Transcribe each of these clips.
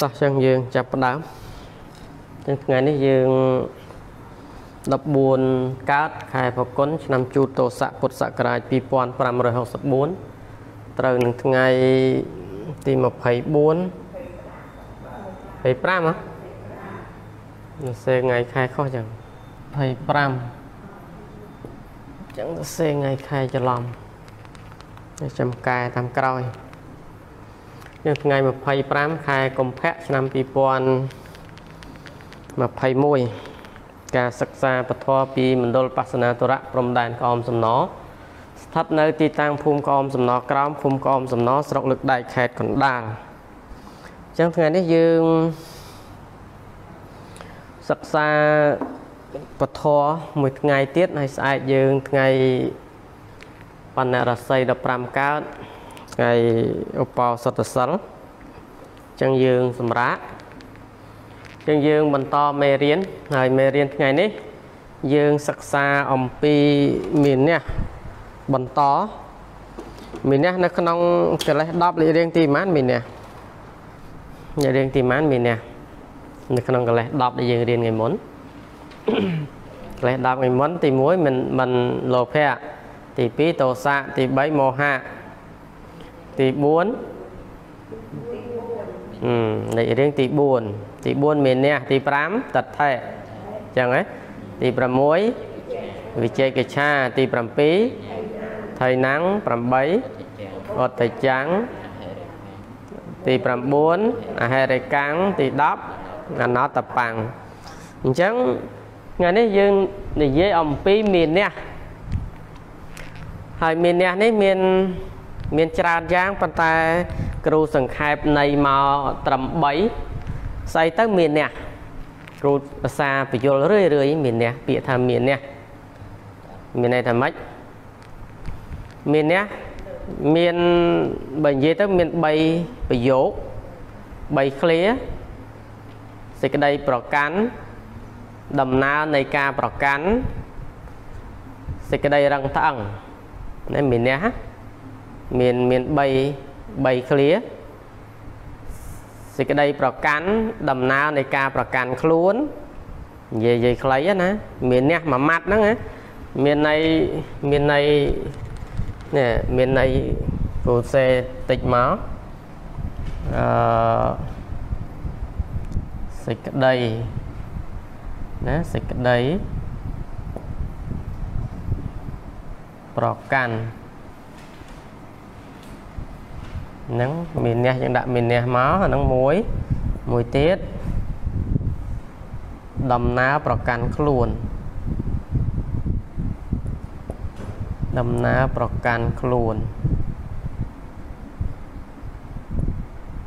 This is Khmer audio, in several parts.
តោះចឹងយើងចាប់ផ្ដើមចឹងថ្ងៃនេះយើង14កើតខែប្រគុណឆ្នាំជូតទស័កពុទ្ធសករាជ2564ត្រូវនឹងថ្ងៃទី24 25ហ៎នឹងសេថ្ងៃខែខុសចឹង25ចឹងទៅសេថ្ងៃខែច្រឡំចាំកែតាមក្រោយ យើងថ្ងៃ25ខែកុម្ភៈឆ្នាំ2021ការសិក្សាពធពីមណ្ឌលបាសនាទុរៈព្រំដែនក្អមសំណស្ថិតនៅទីតាំងភូមិក្អមសំណក្រោមភូមិក្អមសំណស្រុកលើកដែកខេត្តកណ្ដាលអញ្ចឹងថ្ងៃនេះយើងសិក្សាពធមួយថ្ងៃទៀតហើយស្អែកយើងថ្ងៃបណ្ណរស័យ15កើត ថ្ងៃឧបោសថសិលអញ្ចឹងយើងសម្រាប់អញ្ចឹងយើងបន្តមេរៀនហើយមេរៀនថ្ងៃនេះ យើងសិក្សាអំពីមានះបន្តមានះនៅក្នុងកិលេស10លេខរៀងទីប៉ុន្មានមានះលេខរៀងទីប៉ុន្មានមានះនៅក្នុងកិលេស10ដែលយើងរៀនថ្ងៃមុនកិលេស10ថ្ងៃមុនទី1មិនមិនលោភៈទី2ទោសៈទី3មោហៈ ទី4អឺនៃរឿងទី4ទី4មានះទី5តថេអញ្ចឹងហ៎ទី6វិជ័យកិច្ឆាទី7ថៃណាំង8អតចាំងទី9អហេរិកាំងទី10អនតបាំងអញ្ចឹងថ្ងៃនេះយើងនិយាយអំពីមានះហើយមានះនេះមាន មានច្រើនយ៉ាងប៉ុន្តែគ្រូសង្ខេបនៃមកត្រឹម3ស្អីទៅមានអ្នកគ្រូភាសាបញ្យលរឿយរឿយមានអ្នកពាក្យថាមានអ្នកមានន័យថាម៉េចមានអ្នកមានបើនិយាយទៅមាន3ប្រយោគ3 clear សេចក្តីប្រកាន់ដំណើរនៃការប្រកាន់សេចក្តីរឹងត្អឹងនេះមានអ្នក មានមាន3 3 clear សេចក្តីប្រកាន់ដំណើរនៃការប្រកាន់ខ្លួននិយាយយាយខ្លីណាមានអ្នកមួយម៉ាត់ហ្នឹងណាមានន័យមានន័យនេះមានន័យគូសេតិចមកអឺសេចក្តីណាសេចក្តីប្រកាន់ ហ្នឹងមានអ្នកយើងដាក់មានអ្នកមកហ្នឹងមួយមួយទៀតដំណើរប្រកាន់ខ្លួន ដំណើរប្រកាន់ខ្លួន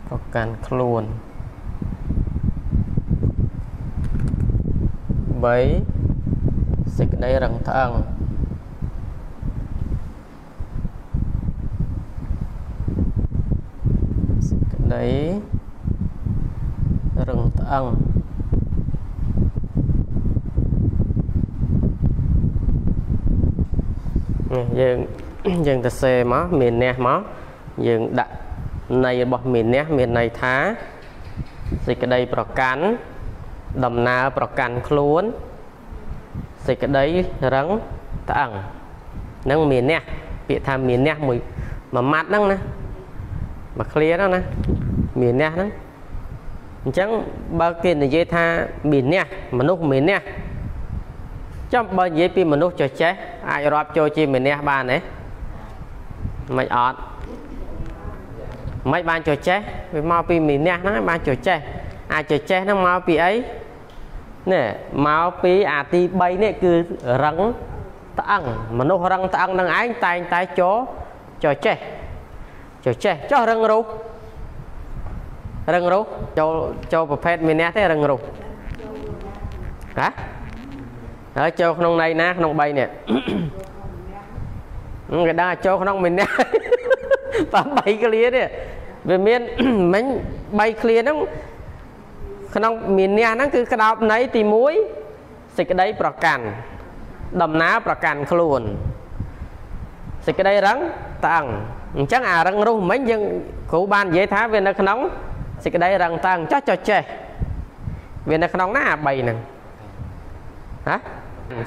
ប្រកាន់ខ្លួន3សេចក្តីរឹងត្អឹង ដីរឹងត្អឹងយើងយើងទៅសេមកមានអ្នកមកយើងដាក់ន័យរបស់មានអ្នកមានន័យថាសេចក្តីប្រកាន់ដំណើរប្រកាន់ខ្លួនសេចក្តីរឹងត្អឹងនឹងមានអ្នកពាក្យថាមានអ្នកមួយមួយម៉ាត់ហ្នឹងណា មួយ clear ហ្នឹងណាមានអ្នកហ្នឹងអញ្ចឹងបើគេនិយាយថាមានអ្នកមនុស្សមានអ្នកចាំបើនិយាយពីមនុស្សចចេះអាចរាប់ចូលជាមានអ្នកបានទេមិនអត់មិនបានចចេះវាមកពីមានអ្នកហ្នឹងបានចចេះអាចចចេះហ្នឹងមកពីអីនេះមកពីអាទី3នេះគឺរឹងត្អឹងមនុស្សរឹងត្អឹងនឹងឯងតែងតែចចចេះ ចចេះចោះរឹងរូបរឹងរុះចូលចូលប្រភេទមានះទេរឹងរុះហ៎ហើយចូលក្នុងន័យណាក្នុង3នេះគេដឹងចូលក្នុងមានះប៉3គ្លាទេវាមានមិញ3គ្លាហ្នឹងក្នុងមានះហ្នឹងគឺក្តោបន័យទី1សេចក្តីប្រកាន់ដំណើរប្រកាន់ខ្លួនសេចក្តីរឹងតឹង អញ្ចឹងអារឹងរុះមិញយើងគ្រូបាននិយាយថាវានៅក្នុងសសេចក្តីរឹងតឹងចោះចោះចេះវានៅក្នុងណាអា3ហ្នឹងហ៎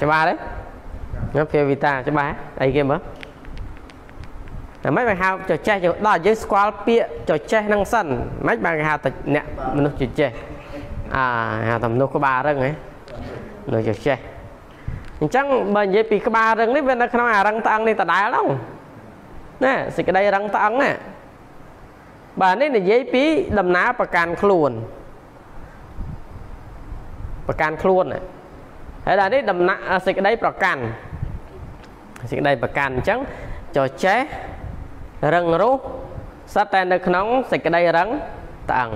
ច្បាស់ទេខ្ញុំភាវិតាច្បាស់អីគេមើលតែមិនបានហៅចចេះដល់យើងស្គាល់ពាក្យចចេះហ្នឹងសិនមិនបានគេហៅតែអ្នកមនុស្សចចេះអាហៅតែមនុស្សក្បាលរឹងហ៎មនុស្សចចេះអញ្ចឹងបើនិយាយពីក្បាលរឹងនេះវានៅក្នុងអារឹងត្អឹងនេះដដែលហ្នឹង ណាសេចក្តីរឹងត្អឹងណាបាទនេះនិយាយពីដំណើរប្រកាន់ខ្លួនប្រកាន់ខ្លួនណាហើយដល់នេះដំណាក់សេចក្តីប្រកាន់សេចក្តីប្រកាន់អញ្ចឹងចចេះរឹងរូសសត្វតែនៅក្នុងសេចក្តីរឹងត្អឹង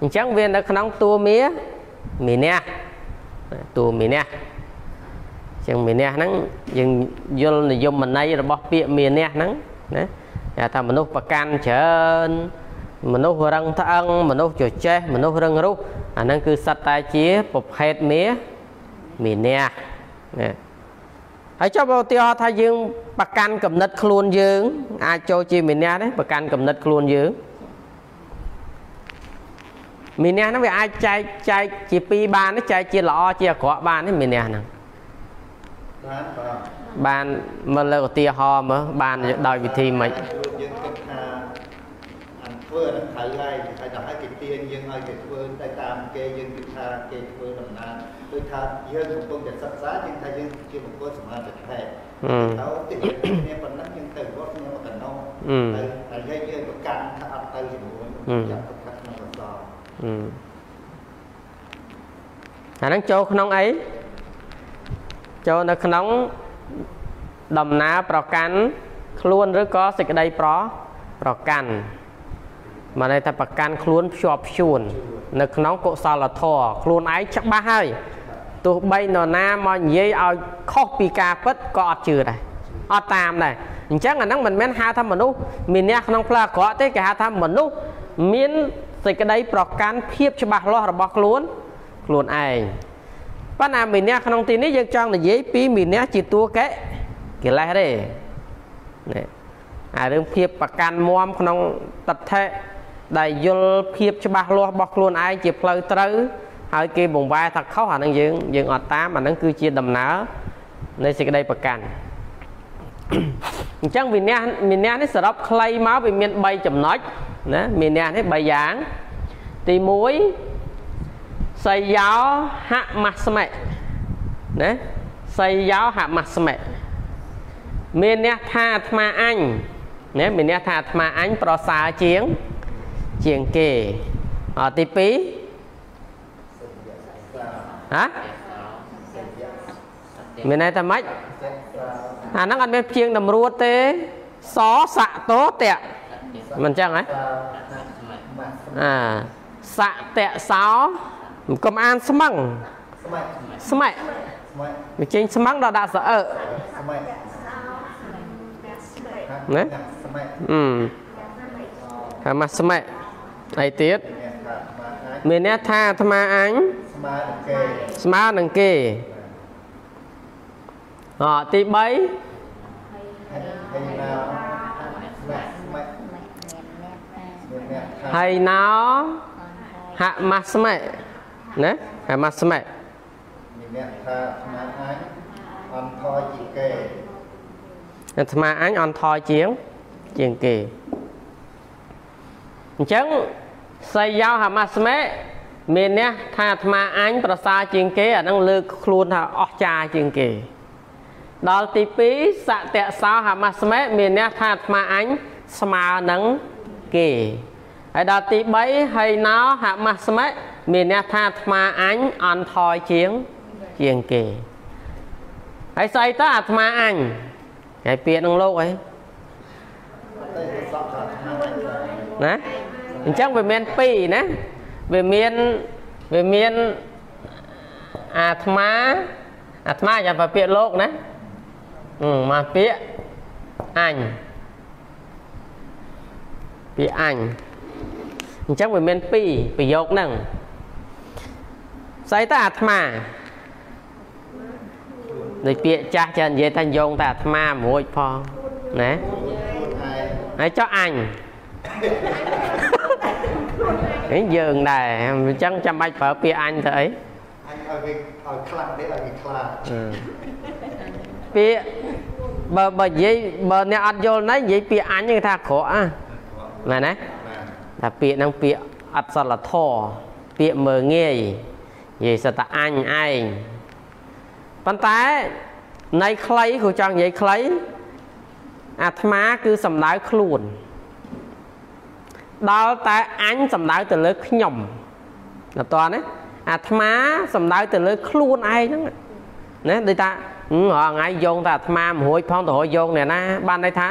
អញ្ចឹងវានៅក្នុងតួមាមីនះតួមីនះអញ្ចឹងមីនះហ្នឹងយើងយល់និយមន័យរបស់ពាក្យមីនះហ្នឹង ណាគេថាមនុស្សប្រកាន់ច្រើនមនុស្សរឹងត្អឹងមនុស្សចចេះមនុស្សរឹងរូសអាហ្នឹងគឺសត្វតែជាប្រភេទមាមីនះណាហើយចុះបើឧទាហរណ៍ថាយើងប្រកាន់កំណត់ខ្លួនយើង អាចចូលជាមីនះទេប្រកាន់កំណត់ខ្លួនយើងមីនះហ្នឹងវាអាចចែកចែកជាពីរបានចែកជាល្អជាអាក្រក់បានទេមីនះហ្នឹងបានបា នមើលលើឧទាហរណ៍មើលបានដោយវិធីម៉េចយើងគិតថាអានធ្វើអានឹងត្រូវហើយហើយដល់ហើយគេទាញយើងឲ្យគេធ្វើទៅតាមគេយើងគិតថាគេធ្វើដំណើរដូចថាយើងកំពុងតែសិក្សាយើងថាយើងជាបុគ្គលសមាធិភេទហើយទីនេះប៉ុណ្ណឹងយើងទៅវត្តខ្ញុំកណ្ដោហើយហើយយើងប្រកាន់ថាអត់ទៅជាមួយចាំទៅខាត់ក្នុងកសលអាហ្នឹងចូលក្នុងអីចូលនៅក្នុង ដំណើរប្រកាន់ខ្លួនឬក៏សេចក្តីប្រប្រកាន់មកន័យថាប្រកាន់ខ្លួនភ្ជាប់ភ្ជួន នៅក្នុងកុសលធម៌ខ្លួនឯងច្បាស់ហើយទោះបីនរណាមកនិយាយឲ្យខុសពីការពិតក៏អត់ជឿដែរអត់តាមដែរអញ្ចឹងអាហ្នឹងមិនមែនហៅថាមនុស្សមានអ្នកក្នុងផ្លូវអាក្រក់ទេគេហៅថាមនុស្សមានសេចក្តីប្រកាន់ភាពច្បាស់លាស់របស់ខ្លួនខ្លួនឯង ប៉ុន្តែមីនះក្នុងទីនេះយើងចង់និយាយពីមីនះជាតួកេកិលេសទេនេះអារឿងភាពប្រកាន់មមក្នុងតដ្ឋិដែលយល់ភាពច្បាស់លាស់របស់ខ្លួនឯងជាផ្លូវត្រូវហើយគេបង្វែរថាខុសអានឹងយើងយើងអត់តាមអានឹងគឺជាដំណើរនៃសេចក្តីប្រកាន់អញ្ចឹងវិន័យវិន័យនេះសរុបខ្លីមកវាមាន3ចំណុចណាវិន័យនេះ3យ៉ាងទី1 សយយោហមស្មិណាសយយោហមស្មិមានអ្នកថាអាត្មាអញណាមានអ្នកថាអាត្មាអញប្រសើរជាងជាងគេអទី2ហ៎មានន័យថាម៉េចអាហ្នឹងអត់មានជាងតម្រួតទេសសៈតោតៈមិនចឹងហ៎អាសៈតៈសោ កុំអានស្មឹងស្មែវាចេញស្មឹងដល់ដាក់សអើណាអឺថាមកស្មែអីទៀតមានអ្នកថាអាត្មាអញស្មើនឹងគេអទី3ហើយណោហមាស្មេ ណាហមាស្មេអ្នកថាអាត្មាអញអន់ថយជាងគេអាត្មាអញអន់ថយជាងជាងគេអញ្ចឹងសៃយោហមាស្មេមានអ្នកថាអាត្មាអញប្រសើរជាងគេអានឹងលើកខ្លួនថាអស្ចារ្យជាងគេ ដល់ទី2សតៈសោហមាស្មេមានអ្នកថាអាត្មាអញស្មើនឹងគេហើយដល់ទី3ហើយណោហមាស្មេ មានអ្នកថាអាត្មាអញអន់ថយជាងជាងគេហើយស្អីតើអាត្មាអញហើយពាក្យនឹងលោកអីណាអញ្ចឹងវាមាន2ណាវាមានវាមានអាត្មាអាត្មាយ៉ាងពាក្យលោកណាអឺមកពាក្យអញពាក្យអញអញ្ចឹងវាមាន2ប្រយោគហ្នឹង ស្អីតើអាត្មាដូចពាក្យចាស់ចានិយាយថាយោងតែអាត្មាមួយផងណាហើយចុះអញហ្នឹងយើងដែរអញ្ចឹងចាំបាច់ប្រើពាក្យអញទៅអីអញឲ្យវាឲ្យខ្លាំងទេឲ្យវាខ្លាចពាក្យបើបើនិយាយបើអ្នកអត់យល់ណានិយាយពាក្យអញហ្នឹងគេថាអាក្រក់ណាមែនទេបាទថាពាក្យហ្នឹងពាក្យអត់សិលធម៌ពាក្យមើងងាយ និយាយសិតតែអញឯងប៉ុន្តែនៃខ្លីគ្រូចង់និយាយខ្លីអាត្មាគឺសំដៅខ្លួនដល់តែអញសំដៅទៅលើខ្ញុំដល់តើណាអាត្មាសំដៅទៅលើខ្លួនឯងហ្នឹងណាដូចថាហឹមរាល់ថ្ងៃយោងតែអាត្មាមួយផងទៅរកយោងអ្នកណាបានន័យថា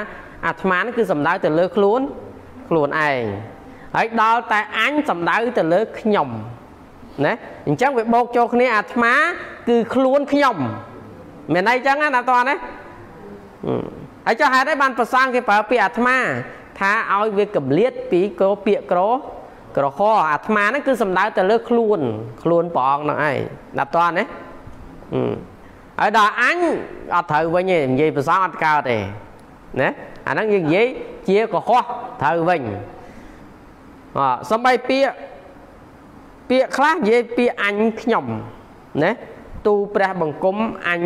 អាត្មានេះគឺសំដៅទៅលើខ្លួនខ្លួនឯងហើយដល់តែអញសំដៅទៅលើខ្ញុំ ណាអញ្ចឹងវាបោកចូលគ្នាអាត្មា គឺខ្លួនខ្ញុំមានន័យអញ្ចឹងណាតើណាហឹមហើយចុះហេតុអីបានប្រសងគេប្រើពាក្យអាត្មា ថាឲ្យវាកម្លៀតពីក្រពាក្យក្រក្រហអាត្មាហ្នឹងគឺសំដៅទៅលើខ្លួន ខ្លួនព្រះអង្គហ្នឹងឯងដល់តើណាហឹមហើយដល់អញអត់ត្រូវវិញទេនិយាយប្រសងអត់កើតទេណាអាហ្នឹងយើងនិយាយជាកុហកត្រូវវិញអសំបីពាក្យ ពាក្យខ្លះនិយាយពាក្យអញខ្ញុំណាទូព្រះបង្គំអញ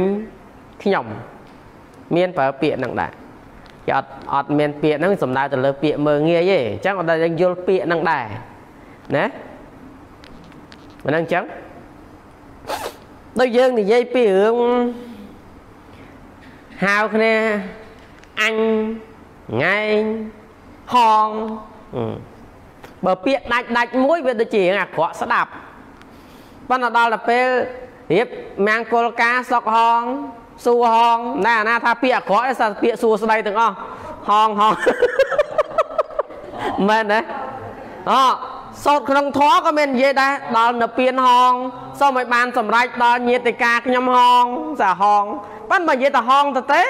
ខ្ញុំ មានប្រើពាក្យហ្នឹងដែរគេអត់អត់មានពាក្យហ្នឹងសំដៅទៅលើពាក្យមើងងាយទេអញ្ចឹងអត់ដែលយើងយល់ពាក្យហ្នឹងដែរណាមិនហ្នឹងអញ្ចឹងដូចយើងនិយាយពីរឿងហៅគ្នាអញថ្ងៃហងអឺ បើពាក្យដាច់ដាច់មួយវាដូចជារឿងអាក្រក់ស្ដាប់ប៉ុន្តែដល់ទៅពេលរៀបមង្គលការស្រុកហងសួរហងណែអាណាថាពាក្យអាក្រក់ឯសពាក្យសួរស្ដីទាំងអស់ហងហងមែនទេអូសោតក្នុងធម៌ក៏មាននិយាយដែរដល់នៅពៀនហងសូមឲ្យបានសម្រេចដល់ញាតិកាខ្ញុំហងសាហងប៉ិនបើនិយាយទៅហងទៅទេ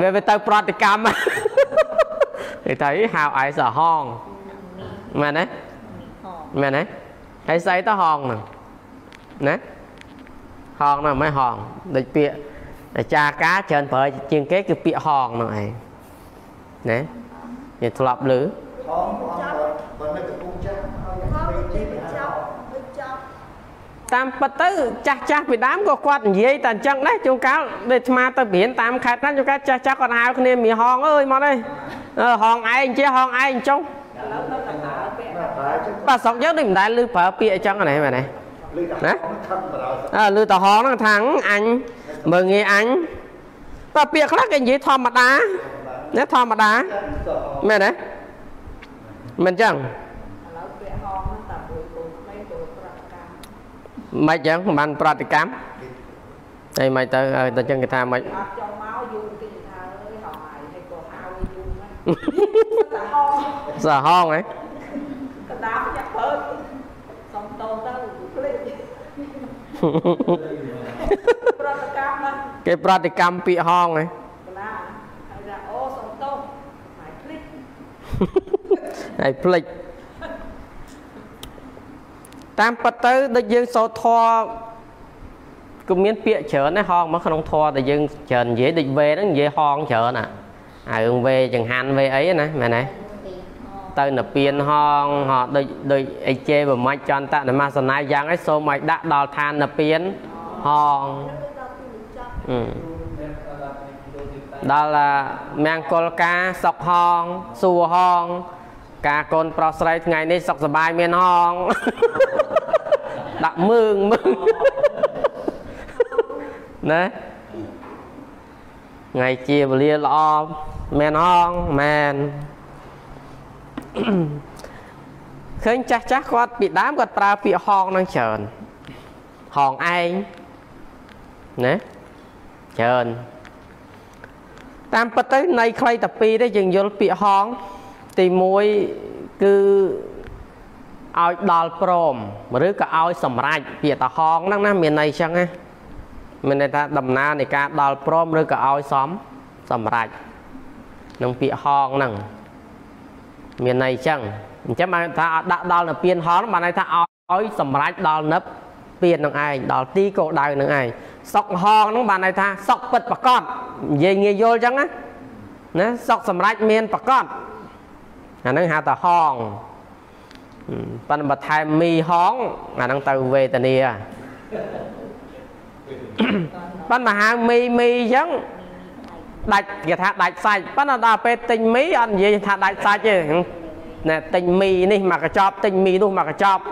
វាវាទៅប្រតិកម្មគេថាហៅឯសាហង មែនទេមែនទេហើយស្អីទៅហងហ្នឹងណាហងហ្នឹងមិនហងដូចពាក្យអាចារ្យការច្រើនប្រើជាងគេគឺពាក្យហងហ្នឹងឯងណានិយាយធ្លាប់ឮផងព្រះអង្គបើនៅកំពង់ចាស់ឲ្យតែទីបញ្ចប់តាមពិតទៅចាស់ចាស់ពីដើមក៏គាត់និយាយតែអញ្ចឹងដែរជួនកាលដូចអាត្មាទៅព្រៀនតាមខេត្តខ្លះជួនកាលចាស់ចាស់គាត់ហៅគ្នាមីហងអើយមក đây អឺហងឯងចេះហងឯងចុះ បាទបាទចឹងបាទស្រុកយើងដូចមិនដែលឮប្រើពាក្យអញ្ចឹងហ្នឹងមែនទេលឺតែណាខឹងបរោអើឮតហងហ្នឹងថាអញមើងងាយអញតែពាក្យខ្លះគេនិយាយធម្មតាណាធម្មតាមែនទេមិនអញ្ចឹងឥឡូវពាក្យហងហ្នឹងតែពួយកូនក្មេងចូលប្រតិកម្មមិនអញ្ចឹងបានប្រតិកម្មហើយមិនទៅឲ្យតែអញ្ចឹងគេថាមិនអត់ចង់មកយូរទីថាអើយហងហើយហើយក៏ហៅយូរហ្នឹងតែហងសាហងហ៎កណ្ដាលយ៉ាប់បើសុំតូនទៅភ្លេចប្រតិកម្មណាគេប្រតិកម្មពាក្យហងហ៎កណ្ដាលហើយថាអូសុំតូនហើយភ្លេចហើយភ្លេចតាមពិតទៅដូចយើងសូត្រធម៌ក៏មានពាក្យច្រើនដែរហងមកក្នុងធម៌ដែលយើងច្រើននិយាយដូចវេហ្នឹងនិយាយហងច្រើនអាអារឿងវេចង្ហាន់វេអីណាមែនទេ ទៅនៅពៀនហងហោដូចដូចអីជេប្រមាច់ចន្តនមាសនាយ៉ាងឯងសូមឲ្យដាក់ដល់ឋាននៅពៀនហងអឺដល់អាមង្គលការសុកហងសួរហង ការកូនប្រុសស្រីថ្ងៃនេះសុខសប្បាយមានហង ដាក់មើងមើងណាថ្ងៃជាវេលាល្អមែនហងមែន ឃើញចាស់ចាស់គាត់ពីដើមគាត់ប្រើពាក្យហងនឹងច្រើនហងឯងណាច្រើនតាមពិតទៅនៃខ្លីតែពីរទេយើងយល់ពាក្យហង ទី1គឺឲ្យដល់ព្រមឬក៏ឲ្យសម្រេចពាក្យតាហងហ្នឹងណាមានន័យអញ្ចឹងណាមានន័យថាដំណើរនៃការដល់ព្រមឬក៏ឲ្យសមសម្រេចនឹងពាក្យហងហ្នឹង មានន័យអញ្ចឹងអញ្ចឹងបានថាឲ្យដាក់ដល់នៅពៀនហងបានន័យថាឲ្យសម្រេចដល់នៅពៀននឹងឯងដល់ទីគោលដៅនឹងឯងសុកហងហ្នឹងបានន័យថាសុកពិតប្រកបនិយាយងាយយល់អញ្ចឹងណាណាសុកសម្រេចមានប្រកបអាហ្នឹងហៅថាហងហឹមប៉ុន្តែបើថែមមីហងអាហ្នឹងទៅវេទនាប៉ុន្តែហៅមីមីអញ្ចឹង ដាច់គេថាដាច់សាច់ប៉ុន្តែដល់ពេលទិញមីអត់និយាយថាដាច់សាច់ទេណែទិញមីនេះមកកញ្ចប់ទិញមីនោះមកកញ្ចប់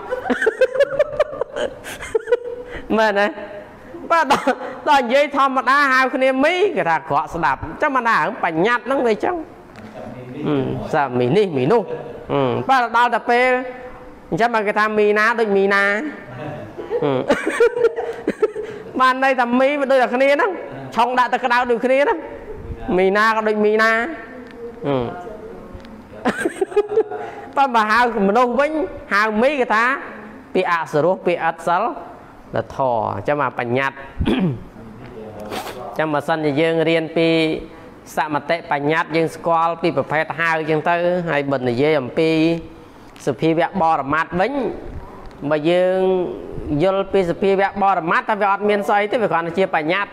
មែនទេបាទដល់ដល់និយាយធម្មតាហៅគ្នាមីគេថាក្រក់ស្ដាប់អញ្ចឹងមិនថារឿងបញ្ញត្តិហ្នឹងវាអញ្ចឹងហឹមសាមីនេះមីនោះហឹមបាទដល់តែពេលអញ្ចឹងមកគេថាមីណាដូចមីណាហឹមបានន័យថាមីវាដូចតែគ្នាហ្នឹងឆុងដាក់ទៅក្តៅដូចគ្នាហ្នឹង មីណាក៏ដូចមីណាហឹមបើមកហៅមនុស្សវិញហៅមីគេថាពាក្យអសរោះពាក្យអត់សិលលធរអញ្ចឹងមកបញ្ញត្តិចាំបើសិនជាយើងរៀនពីសមតិបញ្ញត្តិយើងស្គាល់ពីប្រភេទហៅអញ្ចឹងទៅហើយបើនិយាយអំពីសភាវៈបរមត្តវិញបើយើងយល់ពីសភាវៈបរមត្តតែវាអត់មានស្អីទេវាគ្រាន់តែជាបញ្ញត្តិ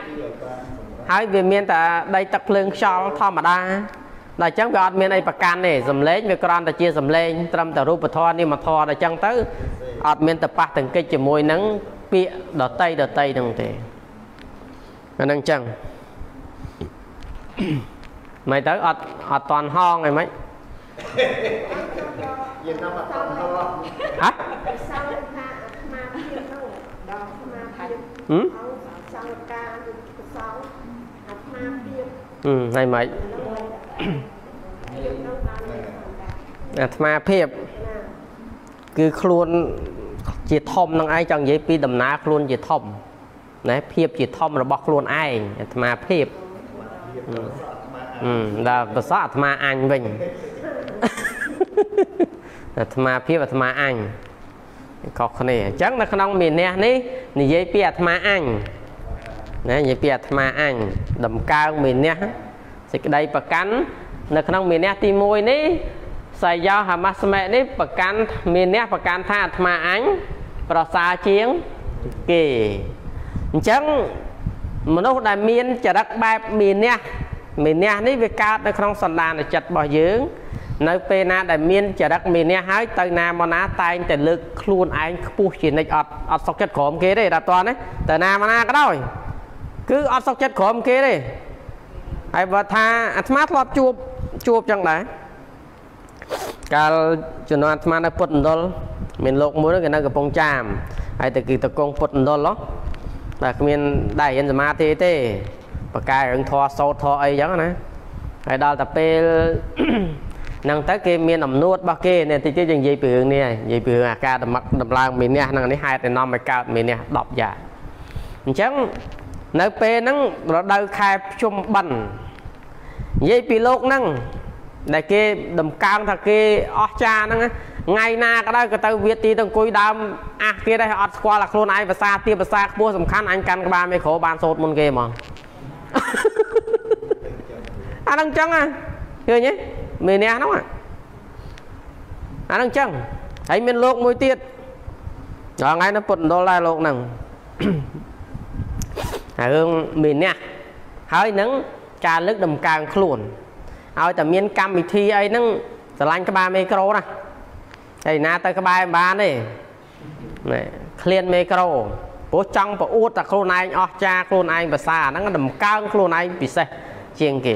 ហើយវាមានតែដីទឹកភ្លើងខ្យល់ធម្មតាដល់អញ្ចឹងវាអត់មានអីប្រកាន់ទេសំឡេងវាគ្រាន់តែជាសំឡេងត្រឹមតែរូបធម៌នាមធម៌ដល់អញ្ចឹងទៅអត់មានតប៉ះតង្កិចជាមួយនឹងពាក្យដតីដតីហ្នឹងទេអាហ្នឹងអញ្ចឹងមិនទៅអត់អត់តន់ហងអីមិនយើងថាអត់តន់ហោះហ៎សោថាអាត្មាភាពនោះដល់អាត្មាភាពហឹមអោសោការកសោអាត្មាភាពហឹមហើយមិនភាពនោះបានតែអាត្មាភាពគឺខ្លួនជាធំនឹងឯងចង់និយាយពីដំណើរខ្លួនជាធំណាភាពជាធំរបស់ខ្លួនឯងអាត្មាភាពហឹមដល់ប្រសអាត្មាអញវិញអាត្មាភាពអាត្មាអញខុសគ្នាអញ្ចឹងនៅក្នុងមានះនេះនិយាយពីអាត្មាអញ ណានិយាយពីអាត្មាអញដំកើងមានះសេចក្តីប្រកាន់នៅក្នុងមានះទី1នេះសាយោហមាស្មេនេះប្រកាន់មានះប្រកាន់ថាអាត្មាអញប្រសើរជាងគេអញ្ចឹងមនុស្សដែលមានចរិតបែបមានះមានះនេះវាកើតនៅក្នុងសន្តានចិត្តរបស់យើង នៅពេលណាដែលមានចរិតមានះហើយទៅណាមកណាតែងតែលើកខ្លួនឯងខ្ពស់ជានិច្ចអត់អត់សុខចិត្តក្រោមគេទេដល់តើណាទៅណាមកណាក៏ដោយ គឺអត់សុខចិត្តក្រោមគេទេហើយបើថាអាត្មាធ្លាប់ជួបជួបចឹងដែរកាលជំនាន់អាត្មានៅពុទ្ធមណ្ឌលមានលោកមួយនោះគេនៅកំពង់ចាមហើយទៅគឺតកងពុទ្ធមណ្ឌលហ៎តែគ្មានដែររៀនសមាធិទេបកកែរឿងធေါ်សោតធေါ်អីចឹងណាហើយដល់តែពេលហ្នឹងទៅគេមានអំនួតរបស់គេនេះតិចទៀតយើងនិយាយពីរឿងនេះហើយនិយាយពីរឿងអាការដំដំឡើងមានះហ្នឹងនេះហេតុតែនាំឲ្យកើតមានះ10យ៉ាងអញ្ចឹង នៅពេលហ្នឹងរដូវខែភ្ជុំបិណ្ឌនិយាយពីលោកហ្នឹងដែលគេដំកើងថាគេអស់ចាហ្នឹងថ្ងៃណាក៏ដោយក៏ទៅវាទីទៅអង្គុយដើមអះគេដែរអត់ស្គាល់តែខ្លួនឯងភាសាទៀបភាសាខ្ពស់សំខាន់អញកាន់ក្បាលមេក្រូបានសូត្រមុនគេហ្មងអាហ្នឹងអញ្ចឹងហ៎ឃើញទេមានអ្នកហ្នឹងអាហ្នឹងអញ្ចឹងហើយមានលោកមួយទៀតដល់ថ្ងៃនោះពុទ្ធមណ្ឌលដែរលោកហ្នឹងហើយ រឿងមានអ្នកហើយនឹងការលើកដំកើងខ្លួនឲ្យតែមានកម្មវិធីអីហ្នឹងស្រឡាញ់ក្បាលមេក្រូណាហើយណាទៅក្បែរមិនបានទេណែក្លៀនមេក្រូព្រោះចង់ប្រអួតតែខ្លួនឯងអស់ចាខ្លួនឯងភាសាហ្នឹងដំកើងខ្លួនឯងពិសេសជាងគេ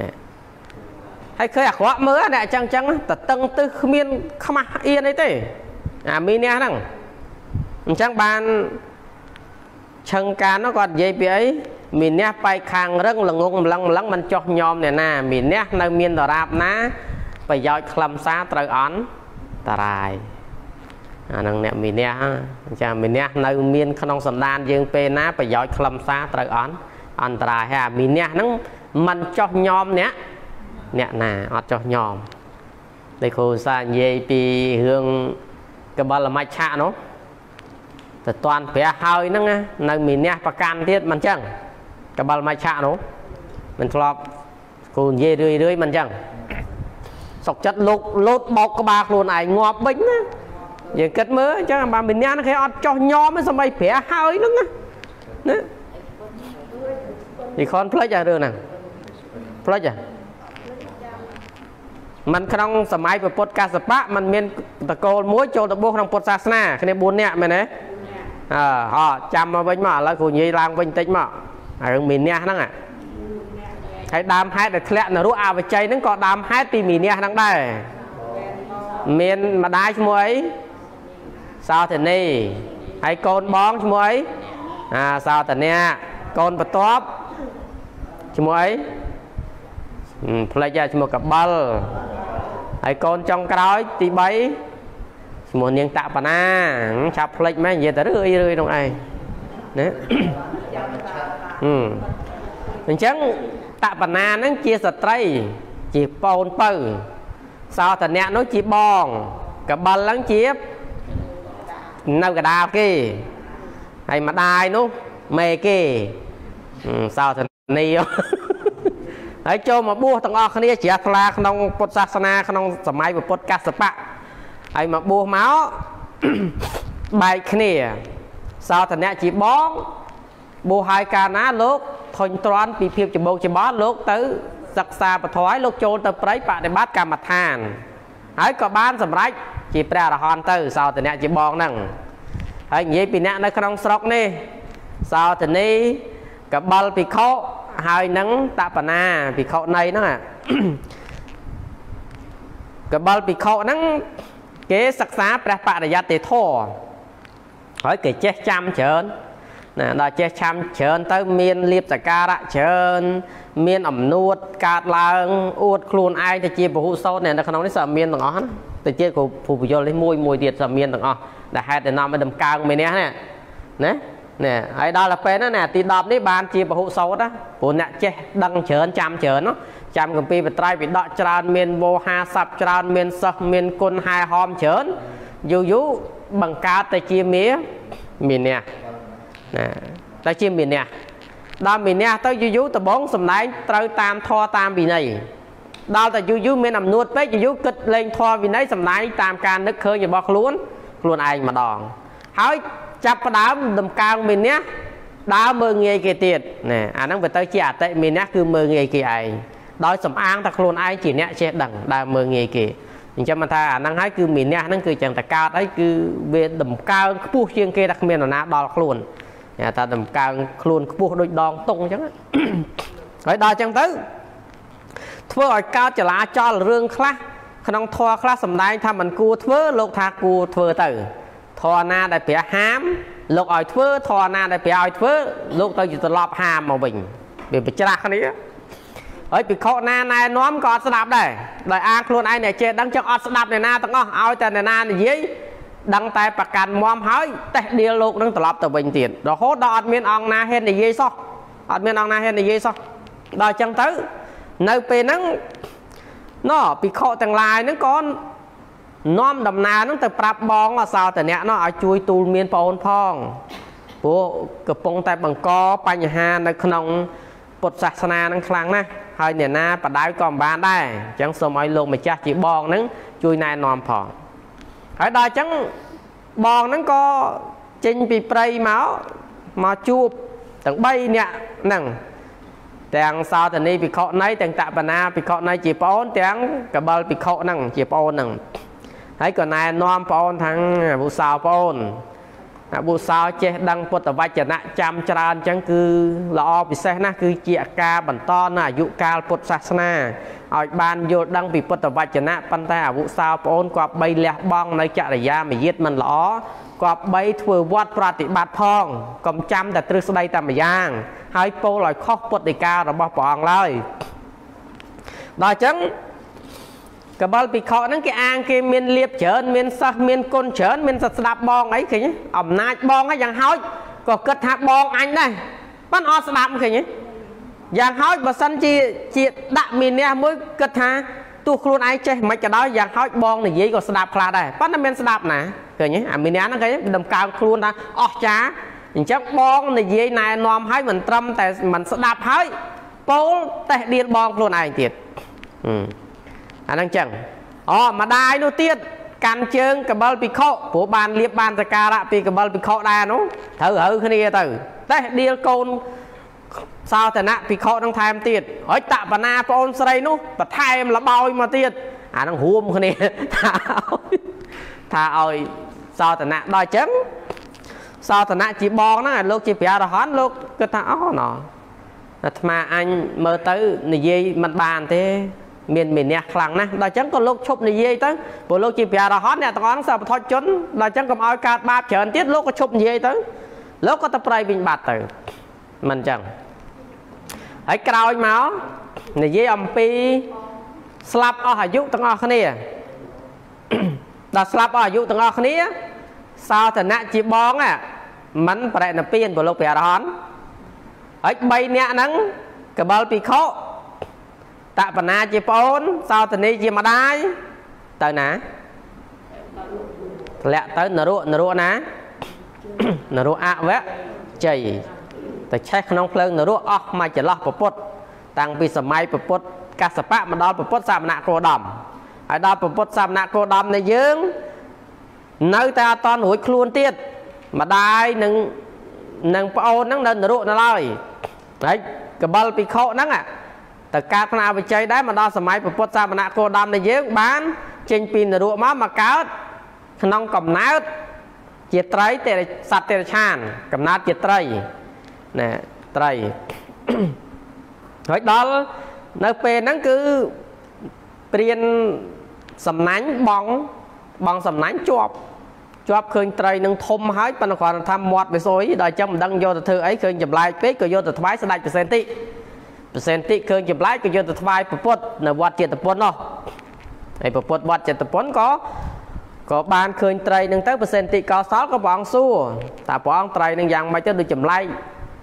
ណែហើយឃើញអាក្រក់មើលអ្នកអញ្ចឹងអញ្ចឹងតតឹងទឹះគ្មាន ខ្មាស់អៀនអីទេអាមីនេះហ្នឹងអញ្ចឹងបាន ឆឹងការនោះគាត់និយាយពីអីមានអ្នកបែកខាងរឹងល្ងងម្លឹងម្លឹងមិនចោះញោមអ្នកណាមានអ្នកនៅមានដរាបណា ប្រយោជន៍ខ្លឹមសារត្រូវអន់តារាយអានឹងអ្នកមានអ្នកអញ្ចឹងមានអ្នកនៅមានក្នុងសន្តានយើងពេលណាប្រយោជន៍ខ្លឹមសារត្រូវអន់អន្តរាយហើយអាមានអ្នកហ្នឹងមិនចោះញោមអ្នកអ្នកណាអត់ចោះញោមដែលគ្រូសានិយាយពីរឿងកបលមច្ឆៈនោះ ទៅតាន់ព្រះហើយហ្នឹងណានៅមានះប្រកាន់ទៀតមិនចឹងកបលមច្ឆៈនោះមិនធ្លាប់គូនិយាយរឿយរឿយមិនចឹងសុកចិត្តលោកលោតបោកក្បាលខ្លួនឯងងាប់បិញណាយើងគិតមើលអញ្ចឹងបើមានះគេអត់ចោះញោមទេសំបីព្រះហើយហ្នឹងណាណានិខនផ្លិចអារឿងហ្នឹងផ្លិចអាມັນក្នុងសម័យពុទ្ធកាសបៈมันមានតកូលមួយចូលតបោះក្នុងពុទ្ធសាសនាគ្នា4នាក់មែនទេ អើហោចាំមកវិញមកឥឡូវគ្រូនិយាយឡើងវិញបន្តិចមករឿងមីនះហ្នឹងហើយដើមហេតុដែលធ្លាក់នរោអវជ័យហ្នឹងក៏ដើមហេតុពីមីនះហ្នឹងដែរមានម្ដាយឈ្មោះអីសោធនីហើយកូនបងឈ្មោះអីអាសោតនៈកូនបន្ទាប់ឈ្មោះអីផ្លេចឈ្មោះកបិលហើយកូនចុងក្រោយទី3 ឈ្មោះនាងតបណាឆាប់ផ្លេចមែននិយាយតែរឿយរឿយនោះឯងណាហឹមអញ្ចឹងតបណាហ្នឹងជាស្ត្រី ជាបូនពៅសោតនៈនោះជាបងកបិលហ្នឹងជានៅកដាលគេហើយម្ដាយនោះមេគេសោតនីហើយចូលមកបួសទាំងអស់គ្នាជ្រះថ្លាក្នុងពុទ្ធសាសនាក្នុងសម័យពុទ្ធកសបៈ ហើយមកបួសមកបែកគ្នាសោតនៈជាបងបួសហើយកាលណាលោកធុញទ្រាន់ពីភាពច្បោកច្បល់លោកទៅសិក្សាពធឲ្យលោកចូលទៅព្រៃបដិបត្តិកម្មដ្ឋាន ហើយក៏បានសម្រេចជាព្រះអរហន្តទៅសោតនៈជាបងហ្នឹងហើយនិយាយពីអ្នកនៅក្នុងស្រុកនេះសោតនីកបលភិក្ខុហើយនឹងតបណាភិក្ខុណីហ្នឹងកបលភិក្ខុហ្នឹង គេសិក្សាព្រះបរិយត្តិធម៌ហើយគេចេះចាំច្រើនណាដល់ចេះចាំច្រើនទៅមានលៀបសការៈច្រើនមានអំនួតកើតឡើងអួតខ្លួនឯងទៅជាពហុសោតនៅក្នុងនេះសើមានទាំងអស់ណាទៅជាគ្រូភូពយលនេះមួយមួយទៀតសើមានទាំងអស់ដែលហេតុតែនាំឲ្យដំកើងមេនេះណាណានេះហើយដល់ទៅពេលហ្នឹងណាទី10នេះបានជាពហុសោតណាព្រោះអ្នកចេះដឹងច្រើនចាំច្រើនណា ចាំកម្ពីបត្រៃពីដកច្រើនមានវោ50ច្រើនមានសិស្សមានគុណហែហោមច្រើនយូរយូរបង្កើតទៅជាមាមានះណាតែជាមានះដល់មានះទៅយូរយូរដបងសំដែងត្រូវតាមធរតាមវិន័យដល់តែយូរយូរមានអំនួតពេកយូរយូរគិតលេងធរវិន័យសំដែងតាមការនឹកឃើញរបស់ខ្លួនខ្លួនឯងម្ដង ហើយចាប់ផ្ដើមដំកើងមានះដើរមើងងាយគេទៀតណាអាហ្នឹងវាទៅជាអតិមានះគឺមើងងាយគេឯង ដោយសំអាងតែខ្លួនឯងជាអ្នកចេះដឹងដើរមើងងាយគេអញ្ចឹងមិនថាអាហ្នឹងហើយគឺមានះហ្នឹងគឺចឹងតកើតអីគឺវាដំកើងខ្ពស់ជាងគេតែគ្មាននរណាដល់ខ្លួនថាដំកើងខ្លួនខ្ពស់ដូចដងតុងអញ្ចឹងហើយដល់អញ្ចឹងទៅធ្វើឲ្យកើតចលាចលរឿងខ្លះក្នុងធម៌ខ្លះសំដែងថាมันគួរធ្វើលោកថាគួរធ្វើទៅធម៌ណាដែលព្រះហាម លោកឲ្យធ្វើធម៌ណាដែលព្រះឲ្យធ្វើលោកទៅជាត្រឡប់ហាមមកវិញវាប្រច្រាស់គ្នា ហើយភិក្ខុណាណែនាំក៏អត់ស្ដាប់ដែរដោយអាខ្លួនឯងអ្នកចេះដឹងចឹងអត់ស្ដាប់អ្នកណាទាំងអស់ឲ្យតែអ្នកណានិយាយដឹងតែប្រកាន់មមហើយតេះដៀលលោកនឹងត្រឡប់ទៅវិញទៀតរហូតដល់អត់មានអង្គណាហ៊ាននិយាយសោះអត់មានអង្គណាហ៊ាននិយាយសោះដល់អញ្ចឹងទៅនៅពេលហ្នឹងណោភិក្ខុទាំងឡាយហ្នឹងក៏នាំដំណើរហ្នឹងទៅប្រាប់បងអសោតនៈនោះឲ្យជួយទូលមានប្អូនផងព្រោះកំពុងតែបង្កបញ្ហានៅក្នុងពុទ្ធសាសនាហ្នឹងខ្លាំងណាស់ ហើយអ្នកណាបដៅក៏មិនបានដែរអញ្ចឹងសូមឲ្យលោកម្ចាស់ជាបងហ្នឹងជួយណែនាំផងហើយដល់អញ្ចឹងបងហ្នឹងក៏ចេញពីព្រៃមកមកជួបទាំង3នាក់ហ្នឹងទាំងសោតនីភិក្ខុណីទាំងតបណាភិក្ខុណីជាប្អូនទាំងកបិលភិក្ខុហ្នឹងជាប្អូនហ្នឹងហើយក៏ណែនាំប្អូនថាងអបុសោប្អូន អបុសោចេះដឹងពុទ្ធវចនៈចាំច្រើនអញ្ចឹងគឺល្អពិសេសណាស់គឺជាការបន្តនៅអាយុកាលពុទ្ធសាសនាឲ្យបានយល់ដឹងពីពុទ្ធវចនៈប៉ុន្តែអបុសោប្អូនគាត់បីលះបង់នៅចរិយាមយាទមិនល្អគាត់បីធ្វើវត្តប្រតិបត្តិផងកុំចាំតែទ្រឹស្ដីតែម្យ៉ាង ហើយពោលឲ្យខុសពុទ្ធដីការបស់ព្រះអង្គឡើយដល់អញ្ចឹង កបលភិក្ខុហ្នឹងគេអាងគេមានលៀបច្រើនមានសិស្សមានគុណច្រើនមានសិស្សស្ដាប់បងអីឃើញអំណាចបងហើយយ៉ាងហោចក៏គិតថាបងអញដែរប៉ុន្តែអត់ស្ដាប់ឃើញយ៉ាងហោចបើសិនជាជាដាក់មីនះមួយគិតថាទោះខ្លួនឯងចេះមិនក៏ដោយយ៉ាងហោចបងនិយាយក៏ស្ដាប់ខ្លះដែរប៉ុន្តែមានស្ដាប់ណាឃើញអាមីនះហ្នឹងឃើញដំកើងខ្លួនថាអស់ចាអញ្ចឹងបងនិយាយណែនាំឲ្យមិនត្រឹមតែមិនស្ដាប់ហើយពោលតេះដៀលបងខ្លួនឯងទៀតហឹម អាហ្នឹងចឹងអូម្ដាយនោះទៀតកាន់ជើងកបិលភិក្ខុព្រោះបានលៀបបានសការៈពីកបិលភិក្ខុដែរនោះត្រូវរើគ្នាទៅតេះដៀលកូនសោតនៈភិក្ខុនឹងថែមទៀតហើយតបណាប្អូនស្រីនោះបន្ថែមលបោយមកទៀតអានឹងរួមគ្នាថាឲ្យថាឲ្យសោតនៈដល់អញ្ចឹងសោតនៈជាបងហ្នឹងអាលោកជាព្រះអរហន្តលោកគិតថាអូណោះអាត្មាអញមើលទៅនិយាយមិនបានទេ មានមានះខ្លាំងណាស់ដល់អញ្ចឹងក៏លោកឈប់និយាយទៅព្រោះលោកជាព្រះអរហន្តអ្នកទាំងអស់ហ្នឹងសពធជនដល់អញ្ចឹងកុំឲ្យកើតបាបច្រើនទៀតលោកក៏ឈប់និយាយទៅលោកក៏ទៅប្រៃវិញបាត់ទៅមិនអញ្ចឹងហើយក្រោយមកនិយាយអំពីស្លាប់អស់អាយុទាំងអស់គ្នាដល់ស្លាប់អស់អាយុទាំងអស់គ្នាសោតនៈជាបងមិនប្រណិពានព្រោះលោកព្រះអរហន្តហើយ3នាក់ហ្នឹងកបលពិខុ តបណាជាប្អូនសោតនីជាម្ដាយទៅណាធ្លាក់ទៅនរកនរកណានរកអវៈជ័យទៅឆេះក្នុងភ្លើងនរកអស់មកចន្លោះពពុទ្ធតាំងពីសម័យពពុទ្ធកសបៈមកដល់ពពុទ្ធសមណគោដមហើយដល់ពពុទ្ធសមណគោដមនៃយើង នៅតែអត់តរួចខ្លួនទៀតម្ដាយនឹងនឹងប្អូនហ្នឹងនៅនរកនៅឡើយហើយកបលពិខុហ្នឹង ទៅកើតផ្នែកវិជ័យដែរមកដល់សម័យពុទ្ធសាសនាគោដំនៃយើងបានចេញពីនរកមកមកកើតក្នុងកំណើតជាត្រីទេសត្វទេរឆាន កំណើតជាត្រីណែត្រីហើយដល់នៅពេលហ្នឹងគឺព្រានសំណាញ់បងបងសំណាញ់ជាប់ជាប់ឃើញត្រីនឹងធំហើយប៉ុន្តែគ្រាន់តែថាមាត់វាសុយដល់ចឹងមិនដឹងយកទៅធ្វើអីឃើញចម្លែកពេកក៏យកទៅថ្វាយស្ដេចប្រសិទ្ធិ ប្រសិទ្ធិឃើញចម្លែកក៏យកទៅថ្វាយប្រពុតនៅវត្តចេតពុននោះហើយប្រពុតវត្តចេតពុនក៏ក៏បានឃើញត្រីនឹងទៅប្រសិទ្ធិកោសលក៏ព្រះអង្គសួរតើព្រះអង្គត្រីនឹងយ៉ាងម៉េចទៅដូចចម្លែក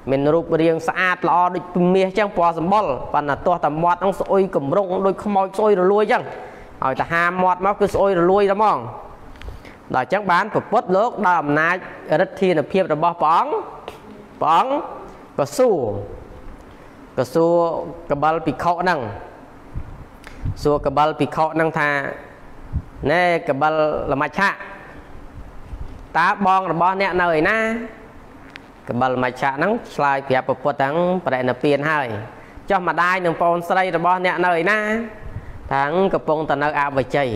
មានរូបរាងស្អាតល្អដូចមាសចឹងពណ៌សម្បុរប៉ុន្តែទាស់តែមាត់ហ្នឹងស្អុយកម្រុងដូចខ្មោចស្អុយរលួយចឹងឲ្យតែហាមាត់មកគឺស្អុយរលួយតែហ្មងដល់អញ្ចឹងបានពពុទ្ធលោកដល់អំណាចរិទ្ធានុភាពរបស់ព្រះអង្គព្រះអង្គក៏សួរ ក៏សួរកបលភិក្ខុហ្នឹងសួរកបលភិក្ខុហ្នឹងថាណែកបលលមច្ឆៈតើបងរបស់អ្នកនៅឯណាកបលមច្ឆៈហ្នឹងឆ្លើយប្រាប់ពពុទ្ធហ្នឹងប្រណិពានហើយចុះម្ដាយនិងប្អូនស្រីរបស់អ្នកនៅឯណាថាងកំពុងតែនៅអវជ័យ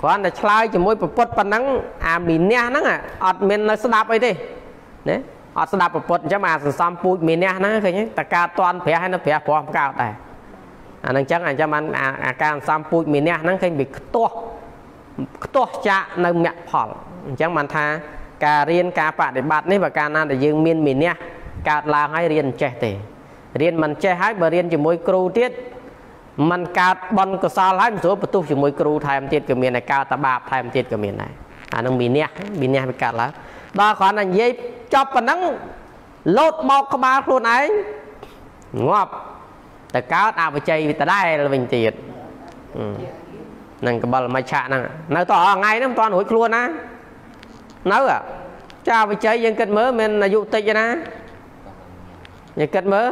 គ្រាន់តែឆ្លើយជាមួយពពុទ្ធប៉ុណ្ណឹងអាមីនះហ្នឹងអត់មាននៅស្ដាប់អីទេណា អត់ស្ដាប់ពពុទ្ធអញ្ចឹងអាសន្សំពូជមីនះហ្នឹងឃើញតើការតន់ព្រះហើយនៅព្រះព្រមកើតដែរអាហ្នឹងអញ្ចឹងអញ្ចឹងបានអាការសន្សំពូជមីនះហ្នឹងឃើញវាខ្ទាស់ខ្ទាស់ចាក់នៅមគ្គផលអញ្ចឹងបានថាការរៀនការបដិបត្តិនេះបើកាលណាដែលយើងមានមីនះកើតឡើងហើយរៀនចេះទេរៀនមិនចេះហើយបើរៀនជាមួយគ្រូទៀតมันកើតបនកសលហើយមិនស្រួលបន្ទុះជាមួយគ្រូថែមទៀតក៏មានតែកើតតបាបថែមទៀតក៏មានដែរអានឹងមីនះមីនះវាកើតឡើងដល់គ្រាន់តែនិយាយ ចប់ប៉ុណ្ណឹងលោតមកក្បាលខ្លួនឯងងាប់តែកើតអបជ័យវាដដែលវិញទៀតនឹងកបលមច្ឆៈហ្នឹងនៅតថ្ងៃហ្នឹងមិនទាន់រួចខ្លួនណានៅចាវិជ័យយើងគិតមើលមានអាយុតិចណាយើងគិតមើល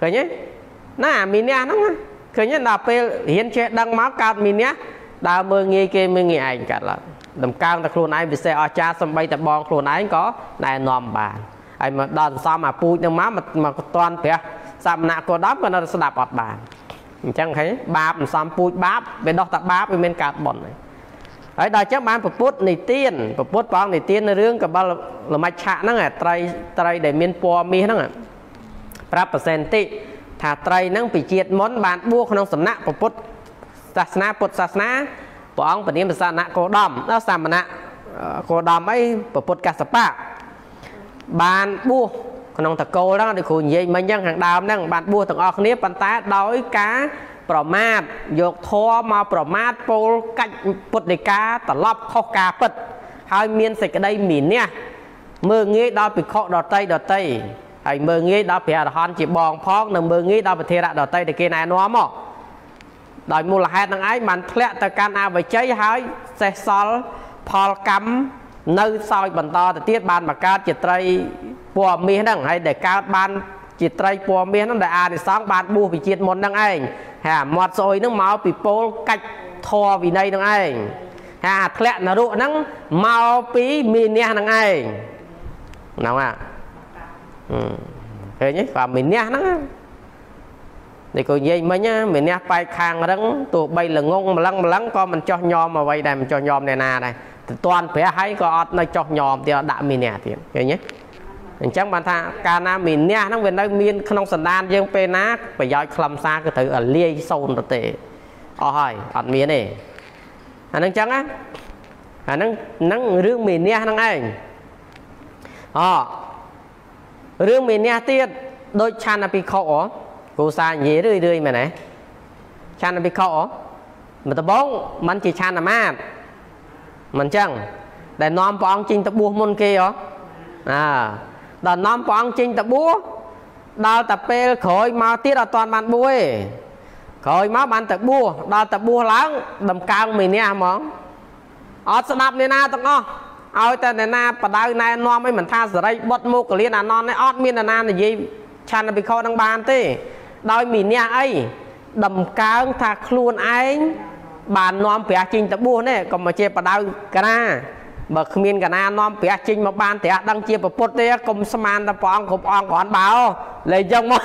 ឃើញទេណាមីនះហ្នឹងឃើញដល់ពេលរៀនចេះដឹងមកកើតមីនះដើរមើលងាយគេមើលងាយឯងកាត់ឡើង ដំកើងតែខ្លួនឯងពិសេសអស្ចារ្យសំបីតែបងខ្លួនឯងក៏ណែនាំបានហើយមកដល់សន្សំអាពូជនឹងមកមកតន់ព្រះសមណៈក៏ដល់ក៏នៅស្ដាប់អត់បានអញ្ចឹងឃើញបាបសន្សំពូជបាបវាដោះតែបាបវាមានកើតបុណ្យហើយដល់អញ្ចឹងបានពពុទ្ធនិទានពពុទ្ធព្រះអង្គនិទាននៅរឿងកបលលមច្ឆៈហ្នឹងត្រីត្រីដែលមានពណ៌មាសហ្នឹងប្រាប់ប្រសិនតិថាត្រីហ្នឹងពីជាតិមុនបានបួសក្នុងសំណាក់ពុទ្ធសាសនាពុទ្ធសាសនា ព្រះអង្គពនាមសាសនាគោដំដល់សាមណៈគោដំអីពុទ្ធកសបៈបានបួសក្នុងតកូលហ្នឹងដូចគ្រូនិយាយមិញអញ្ចឹងខាងដើមហ្នឹងបានបួសទាំងអស់គ្នាប៉ុន្តែដោយការប្រមាថយកធម៌មកប្រមាថពោលកាច់ពុទ្ធដីកាត្រឡប់ខុសការពិត ហើយមានសេចក្តីមានះមើងងាយដល់ភិក្ខុដតីដតីហើយមើងងាយដល់ព្រះអរហន្តជាបងផងនិងមើងងាយដល់ប្រធារៈដតីដែលគេណែនាំមក ដោយមូលហេតុនឹងឯងបានធ្លាក់ទៅកាន់អវជ័យហើយសេះសល់ផលកម្មនៅសោយបន្តទៅទៀតបានមកកើតជាត្រីពណ៌មាសហ្នឹងហើយដែលកើតបានជាត្រីពណ៌មាសហ្នឹងដែលអានិសង្ឃបានបួសវិជាតិមុនហ្នឹងឯងហើយអាមាត់ស្អុយហ្នឹងមកពីពោលកាច់ធរវិន័យហ្នឹងឯងហើយអាធ្លាក់នរុហ្នឹងមកពីមីនះហ្នឹងឯងហ្នឹងអាឃើញទេគាត់មីនះហ្នឹង នេះក៏និយាយមិញណាមានអ្នកបែកខាងរឹងទោះបីល្ងងម្លឹងម្លឹងក៏មិនចោះញោមអ្វីដែរមិនចោះញោមអ្នកណាដែរទៅតាន់ព្រះហើយក៏អត់នៅចោះញោមទៀតអត់ដាក់មានអ្នកទៀតឃើញទេអញ្ចឹងបានថាកាលណាមានអ្នកហ្នឹងវានៅមានក្នុងសន្តានយើងពេលណាប្រយោជន៍ខ្លឹមសារគឺត្រូវឲ្យលាយសូន្យទៅទេអស់ហើយអត់មានទេអាហ្នឹងអញ្ចឹងណាអាហ្នឹងហ្នឹងរឿងមានអ្នកហ្នឹងឯងអរឿងមានអ្នកទៀតដូចឆានអភិក្ខុហ៎ គ្រូសានិយាយរឿយរឿយមែនទេឆានអភិក្ខុហ៎មកដំបងมันជាឆានអាមាតមិនចឹងដែលនាំព្រះអង្គចេញទៅបួសមុនគេហ៎អាដល់នាំព្រះអង្គចេញទៅបួសដល់តែពេលក្រោយមកទៀតអត់ទាន់បានបួសទេក្រោយមកបានទៅបួសដល់ទៅបួសឡើងដំកើងមួយនេះហ្មងអត់ស្ដាប់អ្នកណាទាំងអស់ឲ្យតែអ្នកណាបដៅណែនាំអីមិនថាសរិបុតមុខលៀនអានននេះអត់មានអ្នកណានិយាយឆានភិក្ខុនឹងបានទេ ដោយមីនះអីដំកើងថាខ្លួនឯងបាននាំព្រះចេញទៅបួសនេះកុំមកជាបដៅកណាបើគ្មានកណានាំព្រះចេញមកបានព្រះដឹងជាពុទ្ធទេកុំស្មានតែព្រះអង្គគ្រប់អង្គគ្រាន់បើលេអញ្ចឹងមក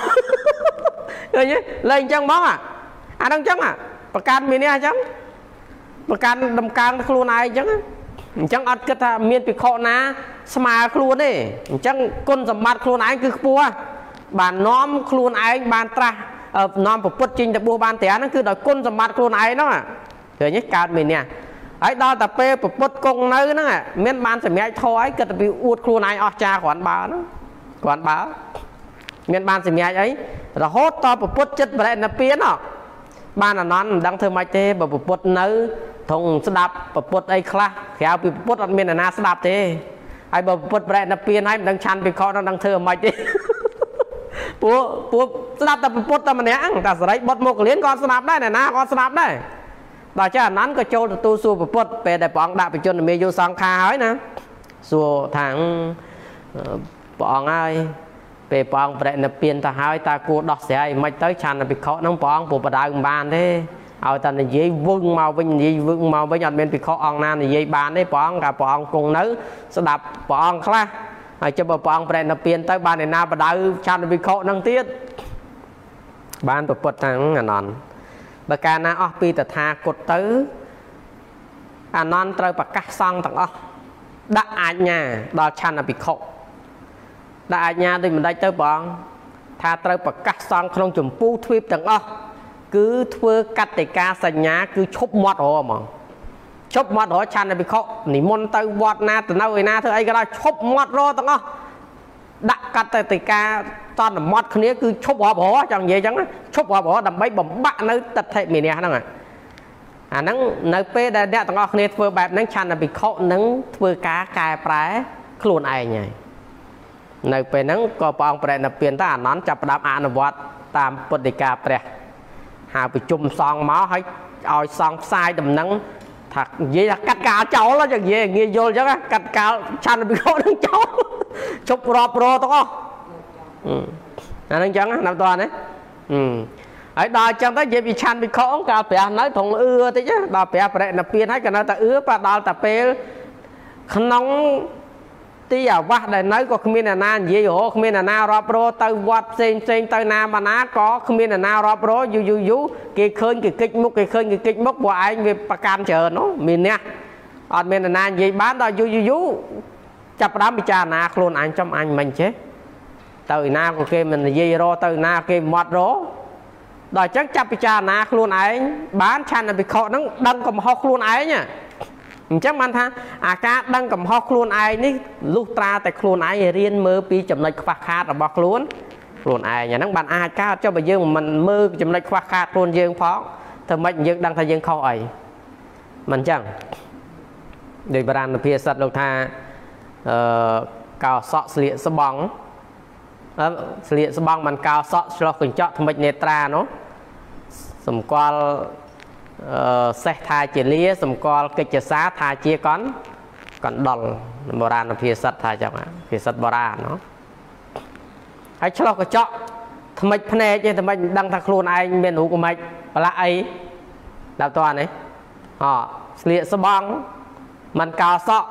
ឃើញទេលេអញ្ចឹងមកអាហ្នឹងអញ្ចឹងប្រកាសមាននេះអញ្ចឹងប្រកាន់ដំកើងខ្លួនឯងអញ្ចឹងអញ្ចឹងអត់គិតថាមានភិក្ខុណាស្មើខ្លួនទេអញ្ចឹងគុណសម្បត្តិខ្លួនឯងគឺខ្ពស់ បាននាំខ្លួនឯងបានត្រាស់នាំប្រពុតចេញទៅបួសបានတရားហ្នឹងគឺដោយគុណសម្បត្តិខ្លួនឯងហ្នឹងឃើញទេកើតមាននេះហើយដល់តែពេលប្រពុតគង់នៅហ្នឹងមានបានសម្រេចធေါ်អីគិតទៅពីអួតខ្លួនឯងអស់ចាគ្រាន់បើហ្នឹងគ្រាន់បើមានបានសម្រេចអីរហូតតប្រពុតចិត្តបរិណិព្វានហ៎បានអនន្តមិនដឹងធ្វើម៉េចទេបើប្រពុតនៅធងស្ដាប់ប្រពុតអីខ្លះក្រៅពីប្រពុតអត់មានអ្នកណាស្ដាប់ទេហើយបើប្រពុតប្រែនិព្វានហើយមិនដឹងឆាន់ពីខនឹងដឹងធ្វើម៉េចទេ ពួកពួកស្ដាប់តែប្រពុតតែម្នាក់តែសរិបុតមកលៀនក៏ស្ដាប់ដែរអ្នកណាក៏ស្ដាប់ដែរដល់ចាអនន្តក៏ចូលទទួលសួរប្រពុតពេលដែលព្រះអង្គដាក់បជនមេយុសង្ខាហើយណាសួរថាព្រះអង្គហើយពេលព្រះអង្គប្រណិព្វានទៅហើយតើគួរដោះស្រាយមិនទៅឆានភិក្ខុហ្នឹងព្រះអង្គពុបដៅមិនបានទេឲ្យតែនិយាយវឹងមកវិញនិយាយវឹងមកវិញអត់មានភិក្ខុអង្គណានិយាយបានទេព្រះអង្គកាព្រះអង្គគង់នៅ ស្ដាប់ព្រះអង្គខ្លះ ហើយចុះបើព្រះអង្គប្រណិព្វានទៅបានឯណាបដៅឆានភិក្ខុហ្នឹងទៀតបានប្រពុតថាអានន្តបើកាលណាអស់ពីតថាគតទៅអានន្តត្រូវប្រកាសសង្ឃទាំងអស់ដាក់អាជ្ញាដល់ឆានភិក្ខុដាក់អាជ្ញាដូចមិនដាច់ទៅព្រះអង្គថាត្រូវប្រកាសសង្ឃក្នុងចម្ពោះទ្វីបទាំងអស់គឺធ្វើកតិកាសញ្ញា គឺឈប់មាត់រហហ្មង ឈប់មាត់រឆានភិក្ខុនិមន្តទៅវត្តណាទៅនៅឯណាធ្វើអីក៏ដោយឈប់មាត់រទាំងអស់ដាក់កតិកាតនមាត់គ្នាគឺឈប់រាប់រចង់និយាយអញ្ចឹងឈប់រាប់រដើម្បីបំបាក់នៅតថិមីនះហ្នឹងអាហ្នឹងនៅពេលដែលអ្នកទាំងអស់គ្នាធ្វើបែបហ្នឹងឆានភិក្ខុនឹងធ្វើការកែប្រែខ្លួនឯងហើយនៅពេលហ្នឹងក៏ព្រះអង្គប្រែនិព្វានទៅអានន្តចាប់ផ្ដើមអនុវត្តតាមពុទ្ធិកាព្រះហៅប្រជុំសង្ឃមកឲ្យឲ្យសង្ឃផ្សាយដំណឹង ថានិយាយថាកាត់កាលចោលចឹងនិយាយងាយយល់ចឹងកាត់កាលឆានវិខនឹងចោលជប់រាប់រទាំងអស់អានឹងចឹងណាំតើណាហើយដល់អញ្ចឹងទៅនិយាយពីឆានវិខកាលព្រះនៅត្រង់អឺតិចដល់ព្រះបរិណិព្វានហើយក៏នៅតែអឺប៉ដល់តែពេលក្នុង ទីអាវាសដែលនៅក៏គ្មានអ្នកណានិយាយរហគ្មានអ្នកណារាប់រទៅវត្តផ្សេងផ្សេងទៅណាបាណាក៏គ្មានអ្នកណារាប់រយូយូយូគេឃើញគេគិចមុខគេឃើញគេគិចមុខព្រោះឯងវាប្រកាន់ច្រើនមានអ្នកអត់មានអ្នកណានិយាយបានដល់យូយូយូចាប់ផ្ដើមពិចារណាខ្លួនអញចំអញមិនចេះទៅឯណាក៏គេមិននិយាយរទៅណាគេមាត់រដល់អញ្ចឹងចាប់ពិចារណាខ្លួនឯងបានឆានវិខហ្នឹងដឹងកំហុសខ្លួនឯង អញ្ចឹងបានថាអាការដឹងកំហុសខ្លួនឯងនេះលុះត្រាតែខ្លួនឯងរៀនមើលពីចំណុចខ្វះខាតរបស់ខ្លួនខ្លួនឯងអាហ្នឹងបានអាចកើតចុះបើយើងមិនមើលចំណុចខ្វះខាតខ្លួនយើងផងធ្វើម៉េចយើងដឹងថាយើងខុសអីមិនអញ្ចឹងដោយបារាណភាសិតលោកថាអឺកោសក់ស្លៀកស្បង់ស្លៀកស្បង់មិនកោសក់ឆ្លោះកញ្ចក់ថ្មិចនេត្រានោះសម្គាល់ សេះថាជាលាសម្គាល់កិច្ចសាថាជាកន់កណ្ដុលបុរាណភាសិតថាចឹងភាសិតបុរាណណោះហើយឆ្លោះកញ្ចក់ថ្មិចភ្នែកទេថ្មិចមិនដឹងថាខ្លួនឯងមានរូបម៉េចប្រឡាក់អីដល់តើនេះអស្លៀកស្បង់មិនកោសក់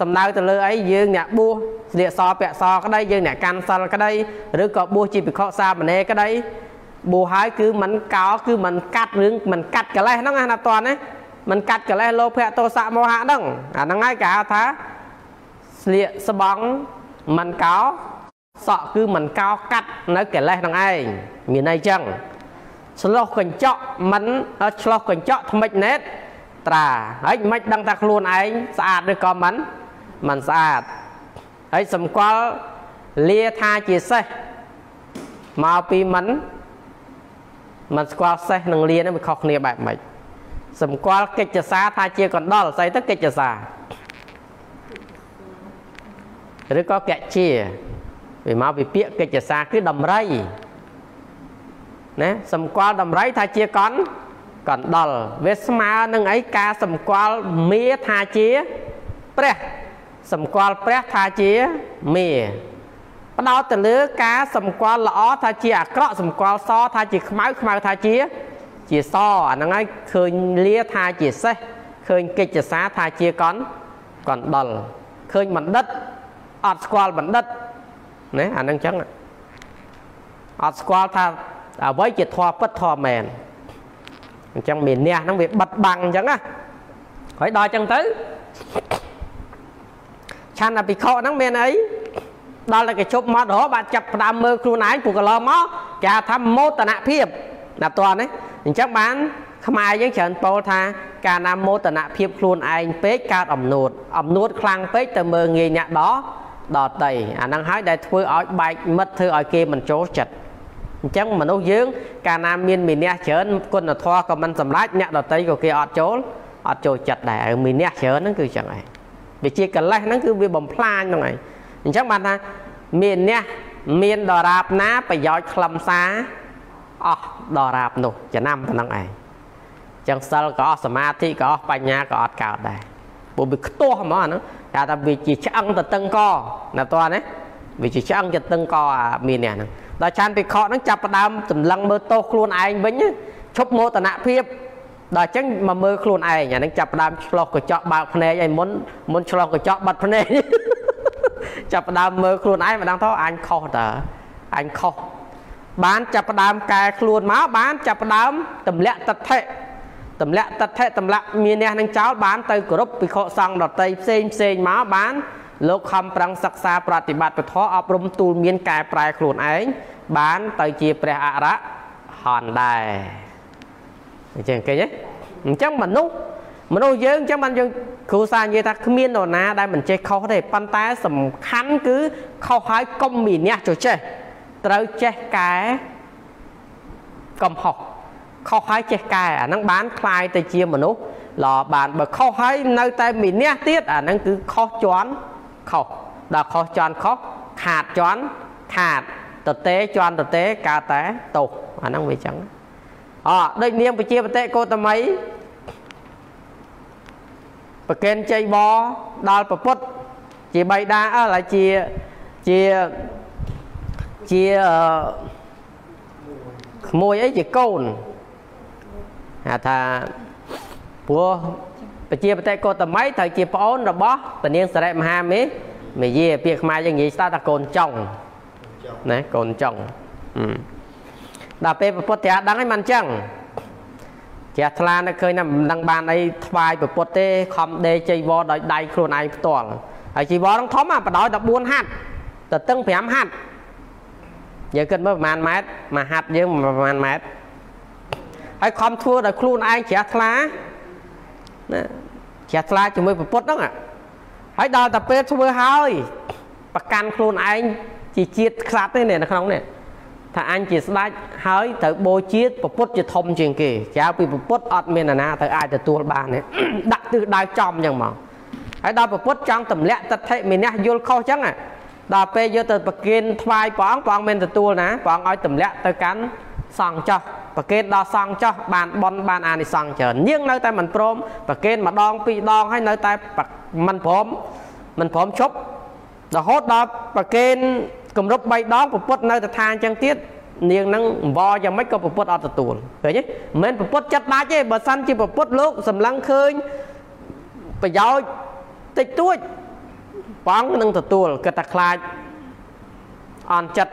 សំដៅទៅលើអីយើងអ្នកបួសស្លៀកសពាក់សក្តីយើងអ្នកកាន់សិលក្តីឬក៏បួសជាភិក្ខុសាមណេរក្តី បួសហើយគឺមិនកោគឺមិនកាត់រឿងមិនកាត់កិលេសហ្នឹងណាតើណាមិនកាត់កិលេសលោភៈទោសៈមោហៈហ្នឹងអាហ្នឹងហើយគេហៅថាស្លៀកស្បង់មិនកោសក់គឺមិនកោកាត់នៅកិលេសហ្នឹងឯងមានន័យចឹងឆ្លោះកញ្ចក់មិនឆ្លោះកញ្ចក់ថ្មិចណេតត្រាហើយមិនដឹងថាខ្លួនឯងស្អាតឬក៏មិនមិនស្អាតហើយសម្គាល់លាថាជាសេះមកពីមិន មិនស្គាល់សេះនិងលានេះវាខុសគ្នាបែបម៉េចសម្គាល់កិច្ចសារថាជាកណ្ដុរស្អីទៅកិច្ចសារឬក៏កជាវាមកពីពាក្យកិច្ចសារគឺដំរីណាសម្គាល់ដំរីថាជាកណ្កណ្ដុរវាស្មើនឹងអីការសម្គាល់មាថាជាព្រះសម្គាល់ព្រះថាជាមា ផ្ដោតទៅលើការសម្គាល់ល្អថាជាអាក្រក់សម្គាល់សថាជាខ្មៅខ្មៅថាជា ជាសអាហ្នឹងហើយឃើញលាថាជាសេះឃើញកិច្ចសារថាជាកនកណ្ដុលឃើញបណ្ឌិតអត់ស្គាល់បណ្ឌិតណាអាហ្នឹងចឹងអត់ស្គាល់ថាអ្វីជាធម៌ពិតធម៌មែនអញ្ចឹងមានអ្នកហ្នឹងវាបិទបាំងអញ្ចឹងណាហើយដល់អញ្ចឹងទៅឆានអភិក្ខុហ្នឹងមានអី ដល់តែគេជប់មករហូតបាទចាប់ផ្ដើមមើលខ្លួនឯងពួកកន្លងមកគេហៅថាមោទនភាពណាតើណាអញ្ចឹងបានខ្មែរយើងច្រើនពោលថាការណាមោទនភាពខ្លួនឯងពេកកើតអំនួតអំនួតខ្លាំងពេកទៅមើលងាយអ្នកដដតីអាហ្នឹងហើយដែលធ្វើឲ្យបែកមិត្តធ្វើឲ្យគេមិនចូលចិត្តអញ្ចឹងមនុស្សយើងកាលណាមានមីនះច្រើនគុណធម៌ក៏មិនសម្រេចអ្នកដតីក៏គេអត់ចូលអត់ចូលចិត្តដែរមីនះច្រើនហ្នឹងគឺចឹងឯងវាជាកលេសហ្នឹងគឺវាបំផ្លាញហ្នឹងឯង អញ្ចឹងបានថាមានអ្នកមានដរាបណាប្រយោជន៍ខ្លឹមសារអស់ដរាបនោះចំណាំប៉ុណ្ណឹងឯងចឹងសិលក៏អស់សមាធិក៏អស់បញ្ញាក៏អត់កើតដែរព្រោះវាខ្ទាស់ហ្មងអាហ្នឹងគេថាវាជាឆ្អឹងទៅតឹងកណាតើណាវាជាឆ្អឹងទៅតឹងកអាមាននេះហ្នឹងដល់ចានពិខហ្នឹងចាប់ផ្ដើមសម្លឹងមើលទោសខ្លួនឯងវិញឈប់មោទនភាពដល់អញ្ចឹងមកមើលខ្លួនឯងអាហ្នឹងចាប់ផ្ដើមឆ្លោះកញ្ចក់បើកភ្នែកឲ្យមុនមុនឆ្លោះកញ្ចក់បាត់ភ្នែក ចាប់ផ្ដើមមើលខ្លួនឯងម្ដងទៅអញខុសតើអញខុសបានចាប់ផ្ដើមកែខ្លួនមកបានចាប់ផ្ដើមទម្លាក់តដ្ឋិទម្លាក់តដ្ឋិទម្លាក់មានអ្នកនឹងចោលបានទៅគោរពពិខុសង្ឃដតីផ្សេងផ្សេងមកបានលោកខំប្រឹងសិក្សាប្រតិបត្តិពធអប់រំទូលមានកែប្រែខ្លួនឯងបានទៅជាព្រះអរហន្តដែរអញ្ចឹងគេទេអញ្ចឹងមនុស្ស មនុស្សយើងអញ្ចឹងបានយើងគ្រូសានិយាយថាគ្មាននរណាដែលមិនចេះខុសទេប៉ុន្តែសំខាន់គឺខុសហើយកុំមានះចុះចេះត្រូវចេះកែកំហុសខុសហើយចេះកែអាហ្នឹងបានคลายទៅជាមនុស្សល្អបានបើខុសហើយនៅតែមានះទៀតអាហ្នឹងគឺខុសជន់ខុសដល់ខុសជន់ខុសខាតជន់ខាតតទេជន់តទេកើតតែតោសអាហ្នឹងវាចឹងអដូចនាងពជាបតិកោតមី ប្រកេនជ័យបដល់ប្រពុតជាបៃតាអើហើយជាជាជាក្មួយអីជាកូនហៅថាព្រោះពជាបតិកោតមីត្រូវជាប្អូនរបស់ពនាងសរិមហាមេមេយាពាក្យខ្មែរយើងនិយាយស្ដាប់ថាកូនចុងណាកូនចុងដល់ពេលពុទ្ធត្រាដឹងហើយមិនអញ្ចឹង ជាថ្លានៅឃើញថាមិនដឹងបានអីថ្វាយពុទ្ធទេខំដេចីវរដោយដៃខ្លួនឯងផ្ទាល់ហើយជីវរហ្នឹងធំអាបដោយ14ហាត់ទៅតឹង5ហាត់យើងគិតមើលប្រហែលម៉ែត្រមួយហាត់យើងប្រហែលម៉ែត្រហើយខំធ្វើដោយខ្លួនឯងជ្រះថ្លាណាជ្រះថ្លាជាមួយពុទ្ធហ្នឹងហើយដល់តែពេលធ្វើហើយប្រកាន់ខ្លួនឯងជាជាតិខ្លាត់ទេនៅក្នុងនេះ ថាអញជាស្ដេចហើយត្រូវបូជាពពុទ្ធជាធំជាងគេក្រៅពីពពុទ្ធអត់មានអាណាទៅអាចទទួលបានទេដាក់ទិសដៅចំអញ្ចឹងមកហើយដល់ពពុទ្ធចង់ទម្លាក់តដ្ឋិមេនះយល់ខុសអញ្ចឹងដល់ពេលយកទៅប្រគិនថ្វាយព្រះអង្គព្រះអង្គមានទទួលណាព្រះអង្គឲ្យទម្លាក់ទៅកាន់សង្ឃចោះប្រកេនដល់សង្ឃចោះបានបនបានអានិសង្ឃច្រើននាងនៅតែមិនព្រមប្រកេនម្ដងពីរដងហើយនៅតែមិនព្រមមិនព្រមឈប់រហូតដល់ប្រកេន គម្រប់3ដងពុទ្ធនៅតែថាអញ្ចឹងទៀតនាងហ្នឹងអង្វរយ៉ាងម៉េចក៏ពុទ្ធអត់ទទួលឃើញទេមិនមែនពុទ្ធចិត្តដាច់ទេបើសិនជាពុទ្ធលោកសម្លឹងឃើញប្រយោជន៍តិចតួចព្រះអង្គនឹងទទួលគិតតែខ្លាចអន់ចិត្ត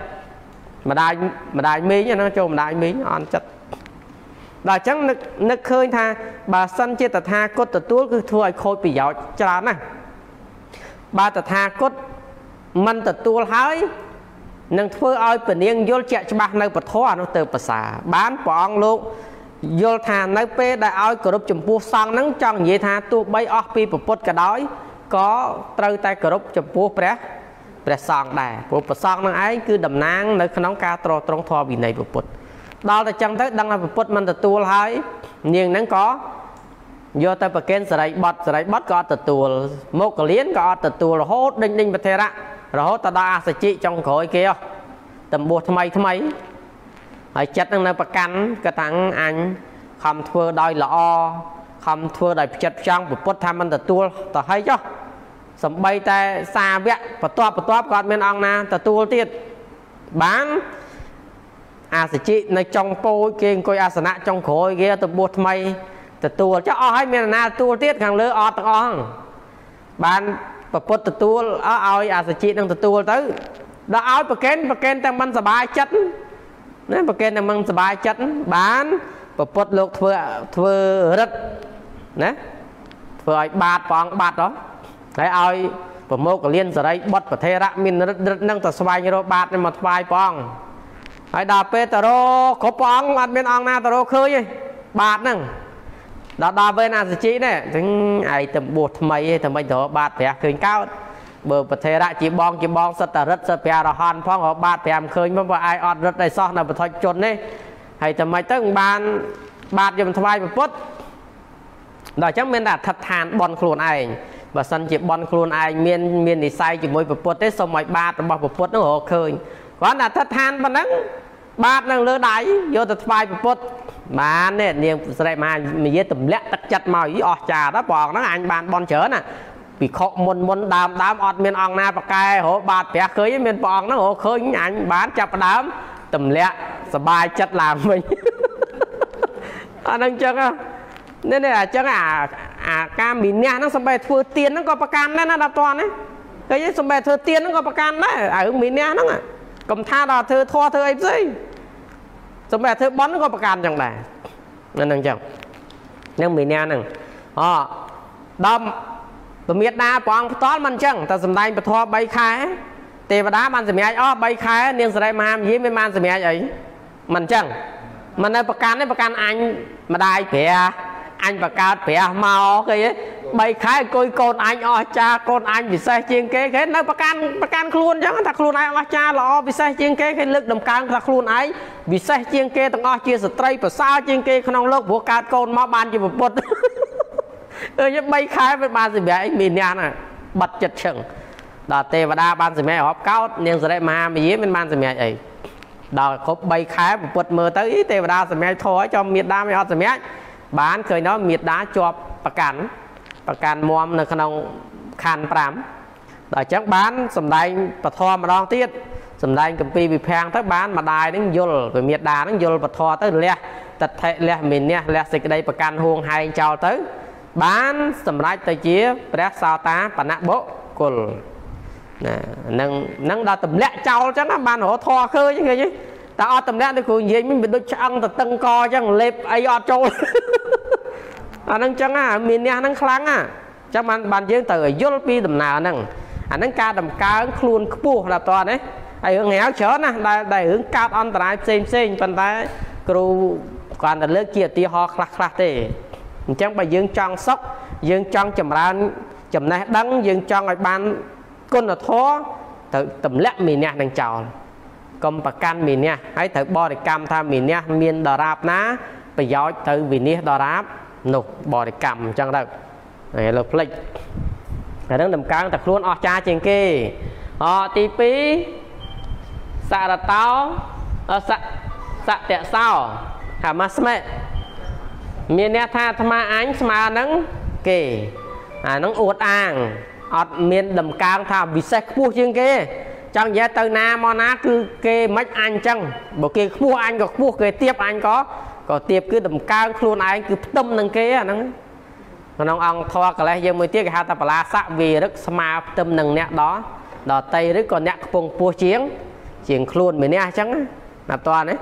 ម្ដាយម្ដាយមីងហ្នឹងចូលម្ដាយមីងអន់ចិត្តដល់អញ្ចឹងនឹកនឹកឃើញថាបើសិនជាតថាគតទទួលគឺធ្វើឲ្យខូចប្រយោជន៍ច្រើនណាស់បើតថាគតមិនទទួលហើយ នឹងធ្វើឲ្យពនាងយល់ជាក់ច្បាស់នៅពធអនោះទៅប្រសាបានព្រះអង្គលោកយល់ថានៅពេលដែលឲ្យគោរពចំពោះសង្ឃហ្នឹងចង់និយាយថាទោះបីអស់ពីពុទ្ធក៏ដោយក៏ត្រូវតែគោរពចំពោះព្រះព្រះសង្ឃដែរព្រោះព្រះសង្ឃនឹងឯងគឺតំណាងនៅក្នុងការត្រត្រង់ធម៌វិន័យពុទ្ធដល់តែចឹងទៅដឹងថាពុទ្ធមិនទទួលហើយនាងហ្នឹងក៏យកទៅប្រកេនសរិបត់សរិបត់ក៏អត់ទទួលមកកលៀនក៏អត់ទទួលរហូតដេញដេញប្រធរៈ រហូតទៅដល់អសជិចុងក្រោយគេហ៎តំបួសថ្មីថ្មីហើយចិត្តនឹងនៅប្រកាន់ក៏តាំងអញខំធ្វើដោយល្អខំធ្វើដោយផ្ចិតផ្ចង់ពុទ្ធថាមិនទទួលទៅហើយចុះសំបីតែសាវកបន្ទាប់បន្ទាប់ក៏អត់មានអង្គណាទទួលទៀតបានអាសជិនៅចុងពោចគេអង្គុយអាសនៈចុងក្រោយគេទៅបួសថ្មីទទួលចុះអស់ហើយមានណាទទួលទៀតខាងលើអត់ទាំងអស់បាន ប្រពុតទទួលឲ្យអាសជិនឹងទទួលទៅដល់ឲ្យប្រកេនប្រកេនតែមិនសบายចិត្តណាប្រកេនតែមិនសบายចិត្តបានប្រពុតលោកធ្វើធ្វើរិទ្ធណាធ្វើឲ្យបាតព្រះអង្គបាត់ហ៎ហើយឲ្យប្រមោកលៀនសរីបុតប្រធេរៈមានរិទ្ធរិទ្ធនឹងទៅស្វែងរកបាតនេះមកថ្វាយព្រះអង្គហើយដល់ពេលតរោគ្រប់ព្រះអង្គអត់មានអង្គណាតរោឃើញទេបាតហ្នឹង ដល់ដល់ពេលណាសជីនេះទាំងឯងទៅបួសថ្មីទេតែមិនទៅបាតព្រះឃើញកោតបើប្រធេរៈជាបងជាបងសិតតរិទ្ធសិតព្រះរហន្តផងរបាត5ឃើញផងបើឯងអត់រិទ្ធឲ្យសោះនៅបឋិជននេះហើយតែមិនទៅបានបាតយកថ្វាយពុទ្ធដល់អញ្ចឹងមានតែអធិដ្ឋានបន់ខ្លួនឯងបើសិនជាបន់ខ្លួនឯងមានមាននិស័យជាមួយពុទ្ធទេសូមឲ្យបាតរបស់ពុទ្ធនោះរកឃើញគ្រាន់តែអធិដ្ឋានប៉ុណ្ណឹង បាតនៅលើដៃយកទៅថ្វាយពុទ្ធបាននេះនាងស្រីមហានិយាយទម្លាក់ទឹកចិត្តមកអស់ចាដល់ព្រះអង្គហ្នឹងអញបានបន់ច្រើនណាពិខុមុនមុនដើមដើមអត់មានអង្គណាប្រកែរហូតបាតព្រះឃើញមានព្រះអង្គហ្នឹងរកឃើញអញបានចាប់ដើមទម្លាក់សបាយចិត្តឡើងវិញអាហ្នឹងចឹងនេះនេះអញ្ចឹងអាអាការមីនះហ្នឹងសំបីធ្វើទៀនហ្នឹងក៏ប្រកាន់ដែរណាដល់តន់ណាឃើញសំបីធ្វើទៀនហ្នឹងក៏ប្រកាន់ដែរអារឿងមីនះហ្នឹងកុំថាដល់ធ្វើធေါ်ធ្វើអីផ្សេង សំបីធ្វើបន់ក៏ប្រកាន់ចឹងដែរហ្នឹងចឹងនឹងមីនះហ្នឹងអដល់ពមៀតដាព្រះអង្គផ្ទាល់មិនចឹងតែសំដែងពធ3ខែទេវតាបានសម្រេចអស់3ខែនាងសរិមហាមយាមានបានសម្រេចអីមិនចឹងមិននៅប្រកាន់ទេប្រកាន់អញម្ដាយព្រះអញបកើតព្រះមកគេ 3ខែអង្គុយកូនអញអស្ចារកូនអញពិសេសជាងគេគេនៅប្រកាន់ប្រកាន់ខ្លួនអញ្ចឹងថាខ្លួនឯងអស្ចារល្អពិសេសជាងគេគេលើកដំកើងថាខ្លួនឯងពិសេសជាងគេទាំងអស់ជាស្ត្រីប្រសើរជាងគេក្នុងលោកព្រោះកើតកូនមកបានជាពុទ្ធអើយ3ខែវាបានសម្រាប់អីមានញ៉ាណាបាត់ចិត្តឈឹងដល់ទេវតាបានសម្រាប់រាប់កោតនាងសរិមហាមាយាមិនបានសម្រាប់អីដល់គ្រប់3ខែពុទ្ធមើលទៅទេវតាសម្រាប់ធរចំមេដាមិនអត់សម្រាប់បានឃើញដល់មេដាជាប់ប្រកាន់ ប្រកាន់មមនៅក្នុងខណ្ឌ5ដល់អញ្ចឹងបានសំដែងពធម្ដងទៀតសំដែងកម្ពីវិភាំងទៅបានម្ដាយនឹងយល់វិមេដានឹងយល់ពធទៅលះតថិលះមេនះលះសេចក្តីប្រកាន់ហួងហែងចោលទៅ បានសម្រេចទៅជាព្រះសោតាបណៈបុគ្គលណានឹងនឹងដល់ទម្លាក់ចោលអញ្ចឹងបានរកធေါ်ឃើញឃើញទេតែអត់ទម្លាក់ដូចគ្រូនិយាយមិញវាដូចឆ្អឹងទៅតឹងកអញ្ចឹងលេបអីអត់ចូល អាហ្នឹងអញ្ចឹងអាមានអ្នកហ្នឹងខ្លាំងអាអញ្ចឹងបានបានយើងត្រូវយល់ពីដំណើរហ្នឹងអាហ្នឹងការដំកើងខ្លួនខ្ពស់ដល់តនេះហើយរឿងងាវច្រើនណាដែលដែលរឿងកើតអន្តរាយផ្សេងផ្សេងប៉ុន្តែគ្រូគ្រាន់តែលើកជាឧទាហរណ៍ខ្លះខ្លះទេអញ្ចឹងបើយើងចង់សុខយើងចង់ចម្រើនចំណេះដឹងយើងចង់ឲ្យបានគុណធម៌ត្រូវទម្លាក់មីនះនឹងចោលកុំប្រកាន់មីនះហើយត្រូវបរិកម្មថាមីនះមានដរាបណាប្រយោជន៍ទៅវិនិច្ឆ័យដរាប នោះបរិកម្មអញ្ចឹងទៅហើយលើផ្លិចអានឹងដំកើងតែខ្លួនអស់ចាជាងគេអទី2សារតោសសតៈសោហាមាស្មេមានអ្នកថាអាត្មាអញស្មើនឹងគេអានឹងអួតអាងអត់មានដំកើងថាពិសេសខ្ពស់ជាងគេចង់និយាយទៅណាមកណាគឺគេមិនអញចឹងបើគេខ្ពស់អញក៏ខ្ពស់គេទៀបអញក៏ ក៏ទៀបគឺដំកើងខ្លួនឯងគឺផ្ទឹមនឹងគេអាហ្នឹងក្នុងអង្គធរកលេសយើងមួយទៀតគេហៅថាបលាស័កវិរឹកស្មាផ្ទឹមនឹងអ្នកដដល់តីឬក៏អ្នកខ្ពង់ពោះជាង ជាងខ្លួនម្នាក់អញ្ចឹងណាណាតើណា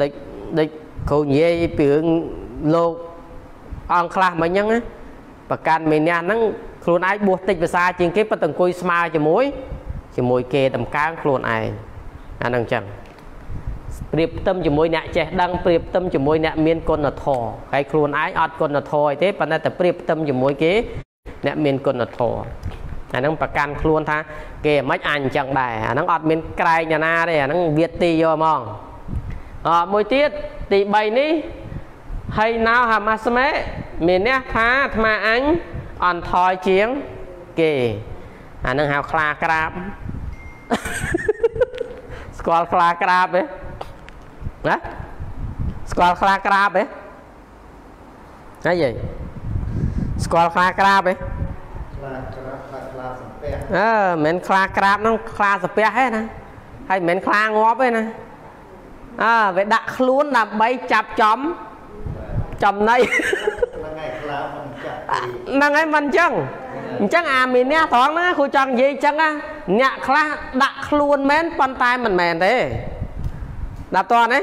ដូចដូចគ្រូនិយាយពីរឿងលោកអង្គខ្លះមិញអញ្ចឹងណាប្រកាន់ម្នាក់ហ្នឹងខ្លួនឯងបួសតិចភាសាជាងគេប៉ុន្តែអង្គុយស្មើជាមួយជាមួយគេតម្កើងខ្លួនឯងអាហ្នឹងអញ្ចឹង ប្រៀបផ្ទឹមជាមួយអ្នកចេះដឹងប្រៀបផ្ទឹមជាមួយអ្នកមានគុណធម៌ហើយខ្លួនឯងអត់គុណធម៌អីទេប៉ុន្តែតែប្រៀបផ្ទឹមជាមួយគេអ្នកមានគុណធម៌អាហ្នឹងប្រកាន់ខ្លួនថា គេមិនអញអញ្ចឹងដែរអាហ្នឹងអត់មានក្រែងណាណាទេអាហ្នឹងវាទីយកហ្មងអមួយទៀតទី3នេះហើយណៅហាម៉ាស្មេមានអ្នកថាអាត្មាអញអន់ថយជាងគេអានឹងហៅខ្លាក្រាបស្គាល់ខ្លាក្រាបទេ ណាស្គាល់ខ្លាក្រាបទេហើយយាយស្គាល់ខ្លាក្រាបទេខ្លាក្រាបខ្លាខ្លាសំពះអឺមិនមែនខ្លាក្រាបហ្នឹងខ្លាសាពះទេណាហើយមិនមែនខ្លាងាប់ទេណាអើវាដាក់ខ្លួនដើម្បីចាប់ចំចំណៃហ្នឹងឯងខ្លាមិនចាក់ទីហ្នឹងហើយមិនអញ្ចឹងអញ្ចឹងអាមានអ្នកត្រង់ហ្នឹងគ្រូចង់និយាយអញ្ចឹងណាអ្នកខ្លះដាក់ខ្លួនមែនប៉ុន្តែមិនមែនទេ ដាក់តើណាមិន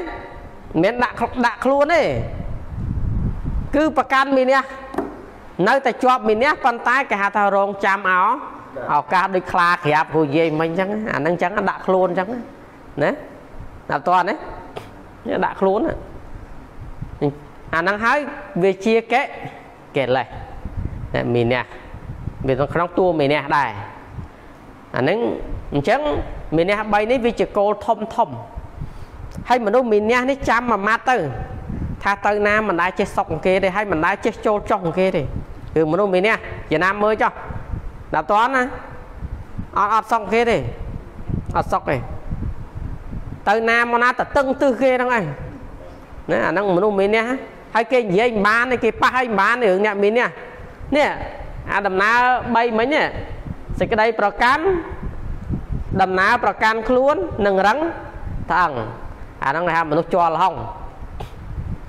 មែនដាក់ដាក់ខ្លួនទេគឺប្រកាន់មានអ្នកនៅតែជាប់មានអ្នកប៉ុន្តែគេហៅថារងចាំអោឱកាសដូចខ្លាក្រាបគ្រូនិយាយមិញអញ្ចឹងអាហ្នឹងអញ្ចឹងដាក់ខ្លួនអញ្ចឹងណាដាក់តើណានេះដាក់ខ្លួនណាអាហ្នឹងហើយវាជាកេកេលេសតែមានអ្នកវានៅក្នុងតួមានអ្នកដែរអាហ្នឹងអញ្ចឹងមានអ្នក3នេះវាជាគោលធំធំ ហើយមនុស្សមានអ្នកនេះចាំមួយម៉ាត់ទៅ ថាទៅណាមិនដែលចេះសុកគេទេហើយមិនដែលចេះចូលចុះគេទេគឺមនុស្សមានអ្នកជាណាមើលចុះដល់តន់ណាអត់អត់សុកគេទេអត់សុកទេទៅណាមកណាតតឹងទឹះគេហ្នឹងឯងណាអាហ្នឹងមនុស្សមានអ្នកហើយគេនិយាយមិនបានទេគេប៉ះឲ្យមិនបានទេរឿងអ្នកមានអ្នកនេះអាដំណើរ3មិញនេះសេចក្តីប្រកាន់ដំណើរប្រកាន់ខ្លួននឹងរឹងត្អឹង អាហ្នឹងគេហៅមនុស្សជាល់លហុង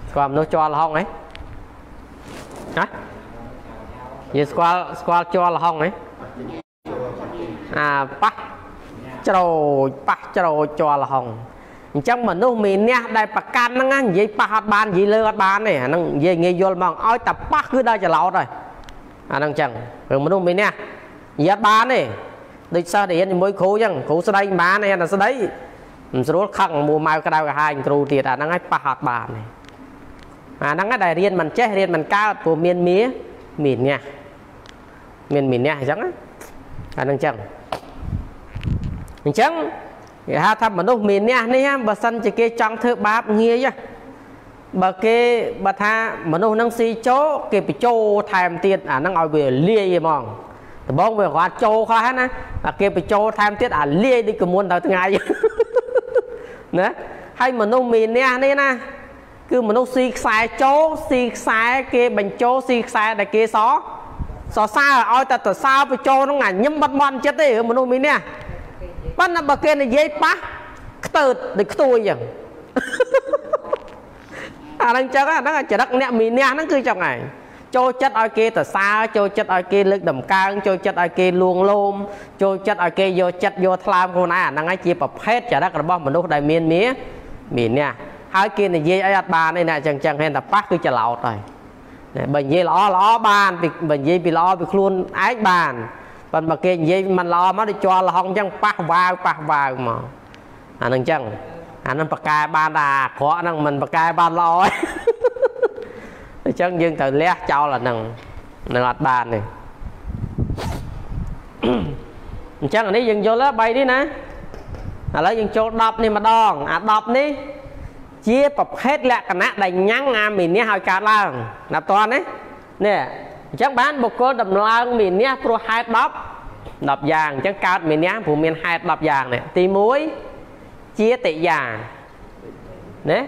ស្គាល់មនុស្សជាល់លហុងហ៎ណានិយាយស្គាល់ស្គាល់ជាល់លហុងហ៎អាប៉ះច្រូចប៉ះច្រូចជាល់លហុងអញ្ចឹងមនុស្សមានអ្នកដែលប្រកាន់ហ្នឹងណានិយាយប៉ះអត់បាននិយាយលើអត់បានទេអាហ្នឹងនិយាយងាយយល់មកឲ្យតែប៉ះគឺដល់ច្រឡោតហើយអាហ្នឹងអញ្ចឹងរឿងមនុស្សមានអ្នកនិយាយអត់បានទេដូចសិស្សដែលរៀនជាមួយគ្រូអញ្ចឹងគ្រូស្ដីមិនបានទេតែស្ដី មិនស្រួលខឹងមួម៉ៅក្តៅក្រហាយគ្រូទៀតអាហ្នឹងឲ្យប៉ះអត់បានទេអាហ្នឹងឯងដែលរៀនមិនចេះរៀនមិនកើតព្រោះមានមាមានអ្នកមានមានអ្នកអញ្ចឹងណាអាហ្នឹងអញ្ចឹងអញ្ចឹងគេហៅថាមនុស្សមានអ្នកនេះបើសិនជាគេចង់ធ្វើបាបងាយបើគេបើថាមនុស្សនឹងស៊ីចូលគេបញ្ចូលថែមទៀតអាហ្នឹងឲ្យវាលាយហ្មងដំបងវាគាត់ចូលខ្លះណាតែគេបញ្ចូលថែមទៀតអាលាយដូចកមុនដល់ថ្ងៃ ណាហើយមនុស្សមានអ្នកនេះណាគឺមនុស្សស៊ីខ្សែចូលស៊ីខ្សែគេបញ្ចូលស៊ីខ្សែដែលគេសសរសើរឲ្យតែទៅសើបញ្ចូលហ្នឹងអាញឹមបាត់មន់ចិត្តទេមនុស្សមានអ្នកប៉ុន្តែបើគេនិយាយប៉ះខ្ទើតដូចខ្ទួយអញ្ចឹងអាហ្នឹងចឹងអាហ្នឹងចរិតអ្នកមីនះហ្នឹងគឺចឹងឯង ចូលចិត្តឲ្យគេទៅសើចូលចិត្តឲ្យគេលើកដំកើងចូលចិត្តឲ្យគេលួងលោមចូលចិត្តឲ្យគេយកចិត្តយកថ្លើមខ្លួនឯងអាហ្នឹងឯងជាប្រភេទចរិតរបស់មនុស្សដែលមានមាមានះហើយគេនិយាយអីអត់បានទេណាចឹងចឹងហេតុតែប៉ះគឺច្រឡោតហើយបើនិយាយល្អល្អបានបើនិយាយពីល្អពីខ្លួនឯងបានប៉ុន្តែបើគេនិយាយមិនល្អមកដូចជាប់លហុងអញ្ចឹងប៉ះវាវប៉ះវាវមកអានឹងអញ្ចឹងអានឹងប្រកែបានតែអាក្រក់ហ្នឹងមិនប្រកែបានល្អទេ អញ្ចឹងយើងត្រូវលះចោលអាហ្នឹងនឹងអត់បានទេអញ្ចឹងអានេះយើងយល់ហើយ3នេះណាឥឡូវយើងចូល10នេះម្ដងអា10នេះជាប្រភេទលក្ខណៈដែលញ៉ាំងអាមីនេះឲ្យកើតឡើងណាតើណានេះអញ្ចឹងបានបុគ្គលដំឡើងមីនះព្រោះហេតុ10 10យ៉ាងអញ្ចឹងកើតមីនះព្រោះមានហេតុ10យ៉ាងនេះទី1ជាតិយាណា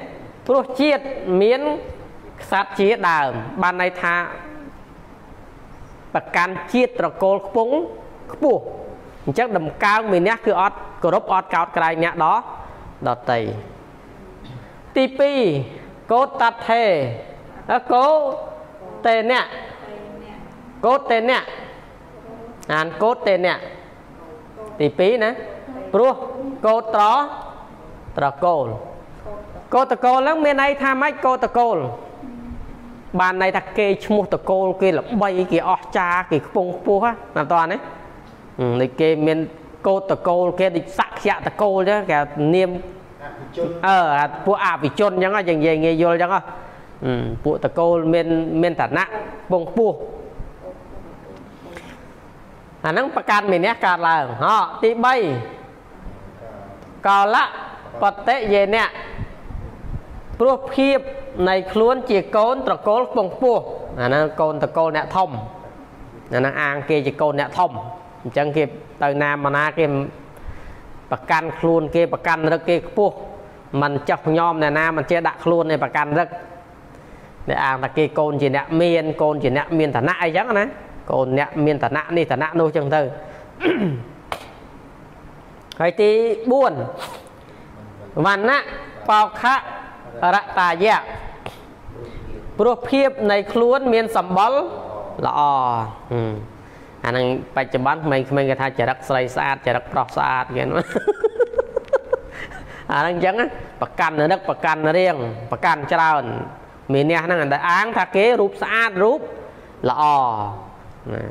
ព្រោះជាតិមាន ខ្សាត់ជាដើម បានន័យថាប្រកាន់ជាតិត្រកូលខ្ពងខ្ពស់អញ្ចឹងដំកើងមីនះគឺអត់គោរពអត់កោតក្រែងអ្នកដដតីទី2កោតតថេកោតេអ្នកកោតតេអ្នកអានកោតតេអ្នកទី2ណាព្រោះកោតត្រត្រកូលកោតត្រកូលហ្នឹងមានន័យថាម៉េចកោតត្រកូល បានន័យថាគេឈ្មោះត្រកូលគេល្បីគេអស្ចារ្យគេខ្ពង់ខ្ពស់ណាតើណានេះគេមានកោតត្រកូលគេដូចសក្យត្រកូលចឹងគេនាមអភិជនអឺអាពួកអភិជនអញ្ចឹងយើងនិយាយងាយយល់អញ្ចឹងហ៎អឺពួកតកូលមានមានឋានៈពងពោះអាហ្នឹងប្រកាសមានះកើតឡើងហ៎ទី3កលៈបតិយេណៈ ព្រោះភាពនៃខ្លួនជាកូនត្រកូលខ្ពងខ្ពស់អាហ្នឹងកូនត្រកូលអ្នកធំអាហ្នឹងអាងគេជាកូនអ្នកធំអញ្ចឹងគេទៅណាមកណាគេប្រកាន់ខ្លួនគេប្រកាន់រឹកគេខ្ពស់มันចាស់ញោមអ្នកណាមិនចេះដាក់ខ្លួនទេប្រកាន់រឹកអ្នកអាងថាគេកូនជាអ្នកមានកូនជាអ្នកមានឋានៈអីចឹងណាកូនអ្នកមានឋានៈនេះឋានៈនោះចឹងទៅហើយទី4វណ្ណៈបោខៈ រតាយៈព្រោះភាពនៃខ្លួនមានសម្បល់ល្អហឹមអាហ្នឹងបច្ចុប្បន្នក្មេងៗគេថាចរិតស្រីស្អាតចរិតប្រុសស្អាតគេណាអាហ្នឹងអញ្ចឹងណាប្រកាន់នឹកប្រកាន់រៀងប្រកាន់ច្រើនមានអ្នកហ្នឹងតែអាងថាគេរូបស្អាតរូបល្អណា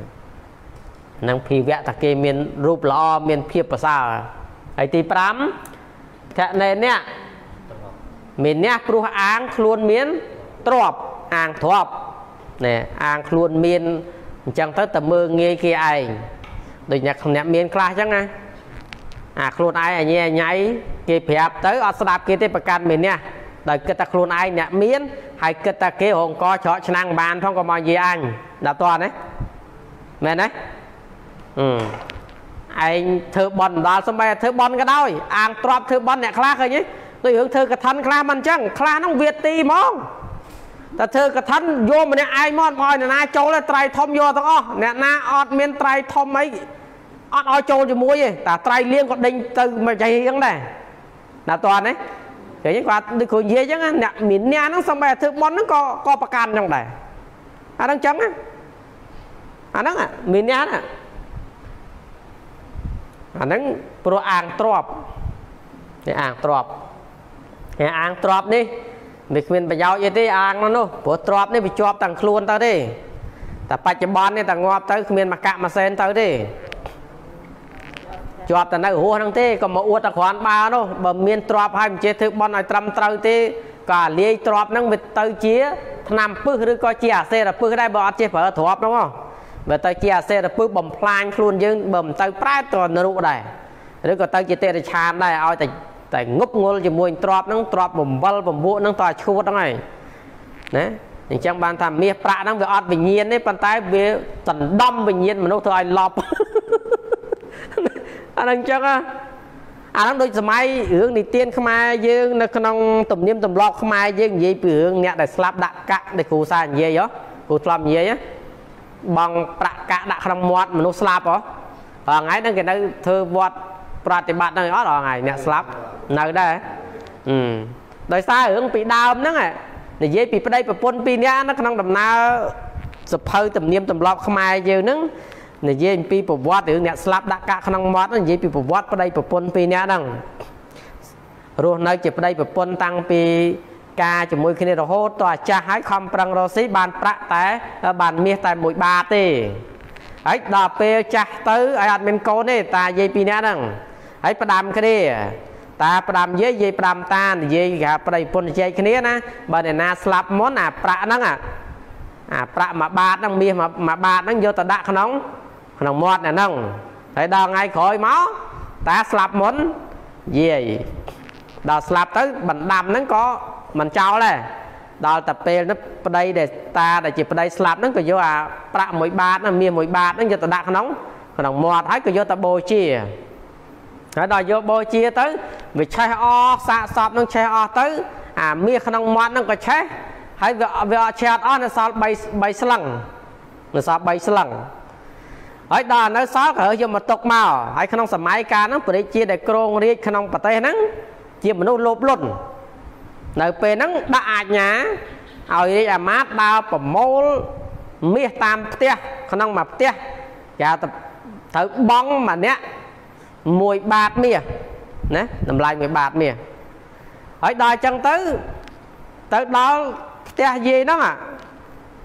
ហ្នឹងភីវៈថាគេមានរូបល្អមានភាពប្រសើរហើយទី5ធនេអ្នក មានអ្នកព្រោះអាងខ្លួនមានទ្រពអាងទ្រពណែអាងខ្លួនមានអញ្ចឹងទៅតែមើងងាយគេឯងដូចអ្នកអ្នកមានខ្លះអញ្ចឹងណាអាខ្លួនឯងអញញ៉ៃអញ៉ៃគេប្រាប់ទៅអត់ស្ដាប់គេទេប្រកាន់មានអ្នកដោយគិតថាខ្លួនឯងអ្នកមានហើយគិតថាគេរងកច្រកឆ្នាំងបានផងក៏មកនិយាយអញដល់តើណាមែនទេអឺឯងធ្វើបន់ដល់សំបីតែធ្វើបន់ក៏ដោយអាងទ្របធ្វើបន់អ្នកខ្លះឃើញទេ ដូចរឿងធ្វើកឋិនខ្លះមិនអញ្ចឹងខ្លះហ្នឹងវាទីហ្មងតែធ្វើកឋិនយកម្នាក់ឯងមកមកឲ្យអ្នកណាចូលទេត្រៃធំយកទាំងអស់អ្នកណាអត់មានត្រៃធំអីអត់ឲ្យចូលជាមួយទេតែត្រៃលៀងក៏ដេញទៅមកចៃហ្នឹងដែរណាតើណាឃើញគាត់ដូចគ្រូនិយាយអញ្ចឹងណាអ្នកមានអ្នកហ្នឹងសំបីតែធ្វើបន់ហ្នឹងក៏ក៏ប្រកាន់អញ្ចឹងដែរអាហ្នឹងអញ្ចឹងណាអាហ្នឹងមានអ្នកណាអាហ្នឹងព្រោះអាងទ្របនេះអាងទ្រប នេះអាងទ្របនេះវាគ្មានប្រយោជន៍អីទេអាងនោះនោះព្រោះទ្របនេះវាជាប់តាំងខ្លួនទៅទេតែបច្ចុប្បន្ននេះតែងាប់ទៅគ្មានមកកាក់ម៉ាសែនទៅទេជាប់តែនៅរស់ហ្នឹងទេក៏មកអួតតែគ្រាន់បើនោះបើមានទ្របហើយមិនចេះធ្វើបន់ឲ្យត្រឹមត្រូវទេក៏អាលាយទ្របហ្នឹងវាទៅជាឆ្នាំពឹសឬក៏ជាអាសេរពឹសដែរបើអត់ចេះប្រើទ្របហ្នឹងហ៎បើទៅជាអាសេរពឹសបំផ្លាញខ្លួនយើងបើមិនទៅប្រែទៅនរុដែរឬក៏ទៅជាទេរឆានដែរឲ្យតែ តែងប់ងល់ជាមួយទ្របហ្នឹងទ្របបំវល់បំពួកហ្នឹងតើឈួតហ្នឹងហើយណាអញ្ចឹងបានថាមាសប្រាក់ហ្នឹងវាអត់វិញ្ញាណទេប៉ុន្តែវាដណ្ដំវិញ្ញាណមនុស្សធ្វើឲ្យលប់អាហ្នឹងអញ្ចឹងអាហ្នឹងដូចសម័យរឿងនិទានខ្មែរយើងនៅក្នុងទំនៀមទម្លាប់ខ្មែរយើងនិយាយពីរឿងអ្នកដែលស្លាប់ដាក់កាក់ដែលគ្រូសានិយាយហ៎គ្រូធ្លាប់និយាយបងប្រាក់កាក់ដាក់ក្នុងមាត់មនុស្សស្លាប់ហ៎ថ្ងៃហ្នឹងគេនៅធ្វើវត្តប្រតិបត្តិនៅអត់ថ្ងៃអ្នកស្លាប់ នៅដែរអឺដោយសាររឿងពីដើមហ្នឹងនិយាយពីប្តីប្រពន្ធពីរនាក់នៅក្នុងដំណើរសភៅទំនៀមទម្លាប់ខ្មែរយើងហ្នឹងនិយាយអំពីប្រវត្តិរឿងអ្នកស្លាប់ដាក់កាក់ក្នុងមាត់និយាយពីប្រវត្តិប្តីប្រពន្ធពីរនាក់ហ្នឹងរស់នៅជាប្តីប្រពន្ធតាំងពីការជាមួយគ្នារហូតតអាចាស់ហើយខំប្រឹងរកស៊ីបានប្រាក់តែបានមាសតែមួយបាតទេហើយដល់ពេលចាស់ទៅឲ្យអត់មានកូនទេតាយាយពីរនាក់ហ្នឹងហើយផ្ដាំគ្នា តាផ្ដាំយាយយាយផ្ដាំតានិយាយគេប្តីប្រពន្ធនិយាយគ្នាណាបើអ្នកណាស្លាប់មុនអាប្រាក់ហ្នឹងអាប្រាក់មួយបាតហ្នឹងមាសមួយបាតហ្នឹងយកទៅដាក់ក្នុងក្នុងមាត់អាហ្នឹងហើយដល់ថ្ងៃក្រោយមកតាស្លាប់មុនយាយដល់ស្លាប់ទៅបណ្ដាំហ្នឹងក៏មិនចោលដែរដល់តែពេលនោះប្តីដែលតាដែលជាប្តីស្លាប់ហ្នឹងក៏យកអាប្រាក់មួយបាតហ្នឹងមាសមួយបាតហ្នឹងយកទៅដាក់ក្នុងក្នុងមាត់ហើយក៏យកទៅបូជា ហើយដល់យកបូជាទៅវាឆេះអស់សាកសពនឹងឆេះអស់ទៅអាមាសក្នុងមាត់ហ្នឹងក៏ឆេះហើយវាវាអត់ឆេះអត់អស់នៅសល់3 3ស្លឹងនៅសល់3ស្លឹងហើយដល់នៅសល់ក៏យកមកຕົកមកហើយក្នុងសម័យកាលហ្នឹងព្រះរាជាដែលគ្រងរាជក្នុងប្រទេសហ្នឹងជាមនុស្សលោភលន់នៅពេលហ្នឹងដាក់អាជ្ញាឲ្យរាជអាមាត្យដើរប្រមូលមាសតាមផ្ទះក្នុងមួយផ្ទះគេទៅត្រូវបងម្នាក់ 1បាតមាសណាតម្លៃ1បាតមាសហើយដល់អញ្ចឹងទៅទៅដល់ផ្ទះយាយហ្នឹង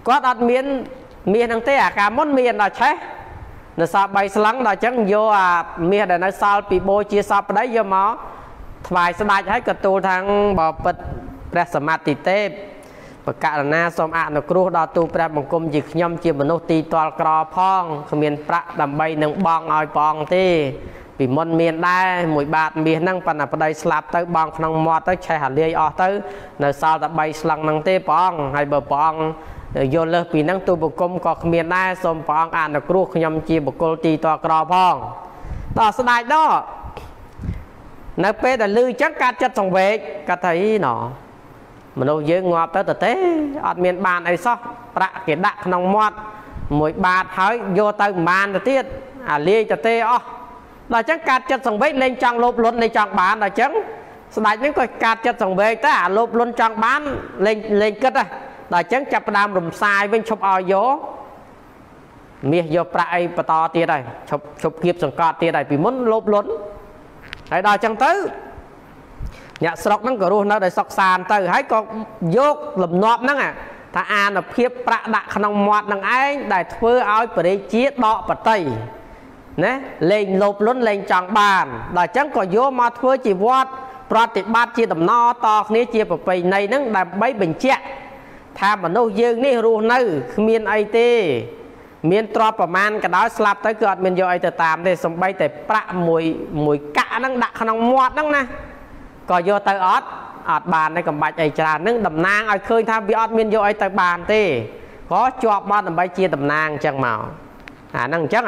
គាត់អត់មានមាសហ្នឹងទេអាកាមុនមានដល់ឆេះនៅសល់3ស្លឹងដល់អញ្ចឹងយកអាមាសដែលនៅសល់ពីបូជាសពប្តីយកមកថ្វាយស្ដេចហើយក៏ទូលថាងបបិទ្ធព្រះសម្មាទិទេព បកករណាសូមអនុគ្រោះដល់ទូព្រះបង្គំជាខ្ញុំជាមនុស្សទីតល់ក្រផងគ្មានប្រាក់ដើម្បីនឹងបងឲ្យព្រះអង្គទេពីមុនមានដែរមួយបាតមាសហ្នឹងប៉ុន្តែប្តីស្លាប់ទៅបងក្នុងមាត់ទៅឆេះអាលាយអស់ទៅ នៅសល់តែ3ស្លឹងហ្នឹងទេព្រះអង្គហើយបើព្រះអង្គយល់លើសពីហ្នឹងទូបង្គំក៏គ្មានដែរសូមព្រះអង្គអនុគ្រោះខ្ញុំជាបុគ្គលទីតក្រផងដល់ស្ដេចដល់នៅពេលដែលលឺអញ្ចឹងកាត់ចិត្តសង្វេកគាត់ថាអីណោ មនុស្សយើងងាប់ទៅទៅទេអត់មានបានអីសោះប្រាក់គេដាក់ក្នុងមាត់មួយបាតហើយយកទៅប្រហែលទៅទៀតអាលាយទៅទេអស់ដល់អញ្ចឹងកាត់ចិត្តសង្វេកលេងចង់លោភលន់លេងចង់បានដល់អញ្ចឹងស្ដេចនឹងក៏កាត់ចិត្តសង្វេកទៅអាលោភលន់ចង់បានលេងលេងគិតហ្នឹងដល់អញ្ចឹងចាប់ផ្ដើមរំសាយវិញឈប់ឲ្យយកមាសយកប្រាក់អីបន្តទៀតហើយឈប់ឈប់គៀបសង្កត់ទៀតហើយពីមុនលោភលន់ហើយដល់អញ្ចឹងទៅ អ្នកស្រុកហ្នឹងក៏រស់នៅដោយសុខសាន្តទៅហើយក៏យកលំនាប់ហ្នឹងថាអានុភាពប្រាក់ដាក់ក្នុងមាត់នឹងឯងដែលធ្វើឲ្យបរិជាដកបតីណាលេងលោភលន់លេងចង់បានដល់អញ្ចឹងក៏យកមកធ្វើជាវត្តប្រតិបត្តិជាដំណរតគ្នាជាប្រពៃណីហ្នឹងដើម្បីបញ្ជាក់ថាមនុស្សយើងនេះរស់នៅគ្មានអីទេ មានទ្រព្យប្រមាណក៏ដោយស្លាប់ទៅគឺអត់មានយកអីទៅតាមទេសំបីតែប្រាក់មួយមួយកាក់ហ្នឹងដាក់ក្នុងមាត់ហ្នឹងណា ក៏យកទៅអត់អត់បានទេកំបាច់អីច្រើនហ្នឹងតំណាងឲ្យឃើញថាវាអត់មានយកអីទៅបានទេក៏ជាប់មកដើម្បីជាតំណាងអញ្ចឹងមកអាហ្នឹងអញ្ចឹង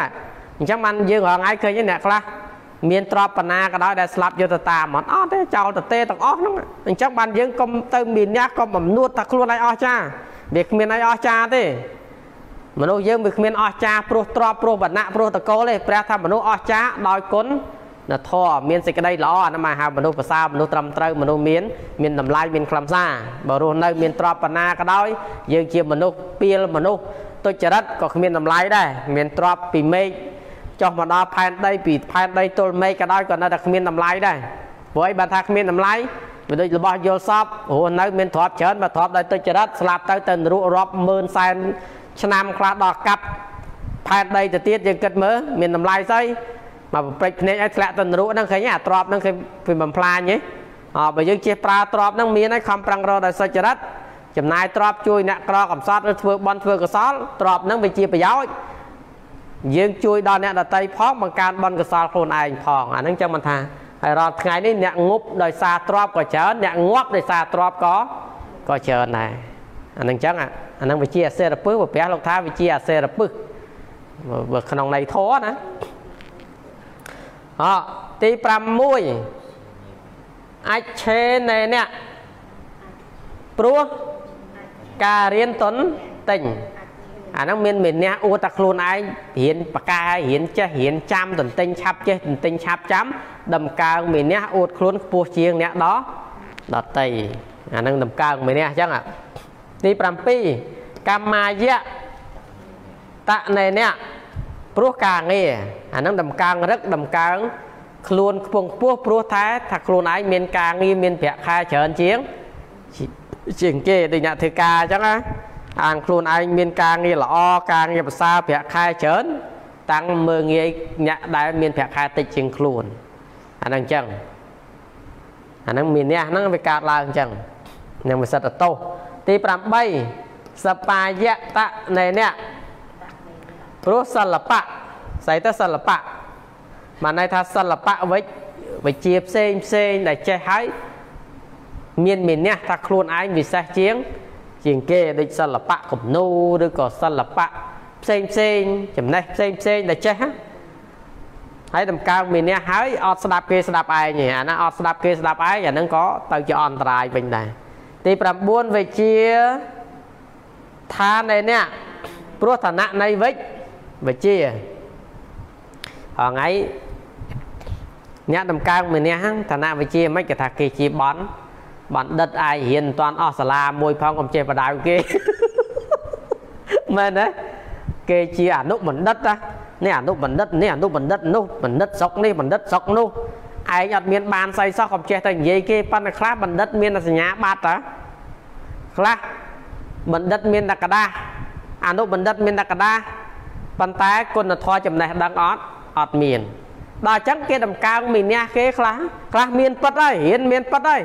អញ្ចឹងបានយើងរងថ្ងៃឃើញអ្នកខ្លះមានទ្រព្យបណ្ណាក៏ដោយដែលស្លាប់យកទៅតាមអត់អត់ទេចោលទៅទេទាំងអស់ហ្នឹងអញ្ចឹងបានយើងកុំទៅមានញ៉ាស់កុំបំនួតថាខ្លួនឯងអស់ចាវាគ្មានអីអស់ចាទេមនុស្សយើងវាគ្មានអស់ចាព្រោះទ្រព្យព្រោះបណ្ណៈព្រោះតកូលទេព្រះថាមនុស្សអស់ចាដោយគុណ នធម៌មានសេចក្តីល្អអានោះមកហៅមនុស្សប្រសើរមនុស្សត្រឹមត្រូវមនុស្សមានមានតម្លៃមានខ្លឹមសារបើរស់នៅមានទ្រព្យបណ្ណាក៏ដោយយើងជាមនុស្សពីលមនុស្សទុច្ចរិតក៏គ្មានតម្លៃដែរមានទ្រព្យពីមេឃចុះមកដល់ផែនដីពីផែនដីទល់មេឃក៏ដោយក៏នៅតែគ្មានតម្លៃដែរព្រោះអីបានថាគ្មានតម្លៃវាដូចរបស់យល់សពរស់នៅមានទ្រព្យច្រើនបើទ្រព្យដោយទុច្ចរិតស្លាប់ទៅទៅនរករាប់ម៉ឺនសែនឆ្នាំខ្លះដល់កាប់ផែនដីទៅទៀតយើងគិតមើលមានតម្លៃស្អី មកប្រពេចភ្នែកឲ្យធ្លាក់ទៅនរកហ្នឹងឃើញអាទ្រព្យហ្នឹងគេវាបំផ្លាញទេអើបើយើងចេះប្រើទ្រព្យហ្នឹងមានហើយខំប្រឹងរកដោយសុចរិតចំណាយទ្រព្យជួយអ្នកក្រកំសត់ឬធ្វើបន់ធ្វើកសលទ្រព្យហ្នឹងវាជាប្រយោជន៍យើងជួយដល់អ្នកដតីផងបង្កើនបនកសលខ្លួនឯងផងអាហ្នឹងចឹងមិនថាហើយរាល់ថ្ងៃនេះអ្នកងប់ដោយសារទ្របក៏ច្រើនអ្នកងាប់ដោយសារទ្របក៏ក៏ច្រើនដែរអាហ្នឹងចឹងអាហ្នឹងវិជាអសេរពឹសព្រះលោកថាវិជាអសេរពឹសបើក្នុងន័យធរណា អទី6អច្ឆេណេអ្នកព្រោះការរៀនតុនទិញអាហ្នឹងមានមានអ្នកអួតតែខ្លួនឯងរៀនបការៀនចេះរៀនចាំទន្ទិញឆាប់ចេះទន្ទិញឆាប់ចាំដំកើងមានអ្នកអួតខ្លួនខ្ពស់ជាងអ្នកដដតីអាហ្នឹងដំកើងមានអ្នកអញ្ចឹងទី7កម្មាយៈតណេអ្នក ព្រោះការងារអាហ្នឹងដំកើងរឹកដំកើងខ្លួនខ្ពងខ្ពស់ព្រោះតែថាខ្លួនឯងមានការងារមានប្រាក់ខែច្រើនជាងជាងគេដូចអ្នកធ្វើការអញ្ចឹងណាអាងខ្លួនឯងមានការងារល្អការងារប្រសើរប្រាក់ខែច្រើនតាំងមើងងាយអ្នកដែលមានប្រាក់ខែតិចជាងខ្លួនអាហ្នឹងអញ្ចឹងអាហ្នឹងមានអ្នកហ្នឹងវាកើតឡើងអញ្ចឹងនឹងវិសិទ្ធតោទី8សបាយៈតនៃអ្នក ព្រោះសិល្បៈស្អីទៅសិល្បៈបានន័យថាសិល្បៈវិជ្ជាវិជាផ្សេងផ្សេងដែលចេះហើយមានមានអ្នកថាខ្លួនឯងវិសេសជាង ជាងគេដូចសិល្បៈគំនូរឬក៏សិល្បៈផ្សេងផ្សេងចំណេះផ្សេងផ្សេងដែលចេះហើយតម្កើងមានអ្នកហើយអត់ស្ដាប់គេស្ដាប់ឯងទេអាហ្នឹងអត់ស្ដាប់គេស្ដាប់ឯងអាហ្នឹងក៏ទៅជាអន្តរាយវិញដែរទី9វិជាឋាននៃអ្នកព្រោះឋានៈនៃវិជ្ជ វិជាហងៃអ្នកតម្កើងម្នាក់ឋានៈវិជាមិនគេថាគេជាបន់បណ្ឌិតអាយរៀនមិនតាន់អស់សាលាមួយផងកុំចេះបដៅគេមែនទេគេជាអនុបណ្ឌិតណានេះអនុបណ្ឌិតនេះអនុបណ្ឌិតនោះបណ្ឌិតស្រុកនេះបណ្ឌិតស្រុកនោះ ឯងអត់មានបានស្អីសោះកុំចេះតែនិយាយគេប៉ុន្តែខ្លះបណ្ឌិតមានតែសញ្ញាបត្រតាខ្លះបណ្ឌិតមានតែกระดาษអនុបណ្ឌិតមានតែกระดาษ ប៉ុន្តែគុណធម៌ចំណេះដឹងអត់អត់មានដល់អញ្ចឹងគេដំកើងមីនះគេខ្លះខ្លះមានពិតហើយរៀនមានពិតហើយ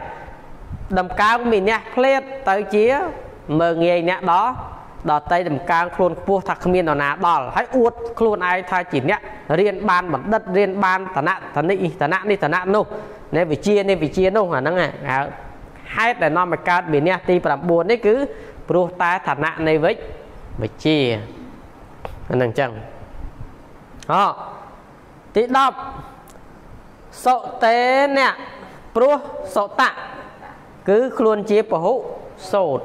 ដំកើងមីនះផ្លេតទៅជាមើងងាយអ្នកដល់ដល់តៃដំកើងខ្លួនខ្ពស់ថាគ្មាននរណាដល់ហើយអួតខ្លួនឯងថាជាអ្នករៀនបានបណ្ឌិតរៀនបានតនៈតនិតនៈនេះតនៈនោះនេះវិជានេះវិជានោះអាហ្នឹងហៅហេតុដែលនាំឲ្យកើតវិន័យទី9នេះគឺព្រោះតែឋានៈនៃវិជ្វិជា អាហ្នឹងអញ្ចឹងអទី10សុតេអ្នកព្រោះសុតៈគឺខ្លួនជាពហុសោត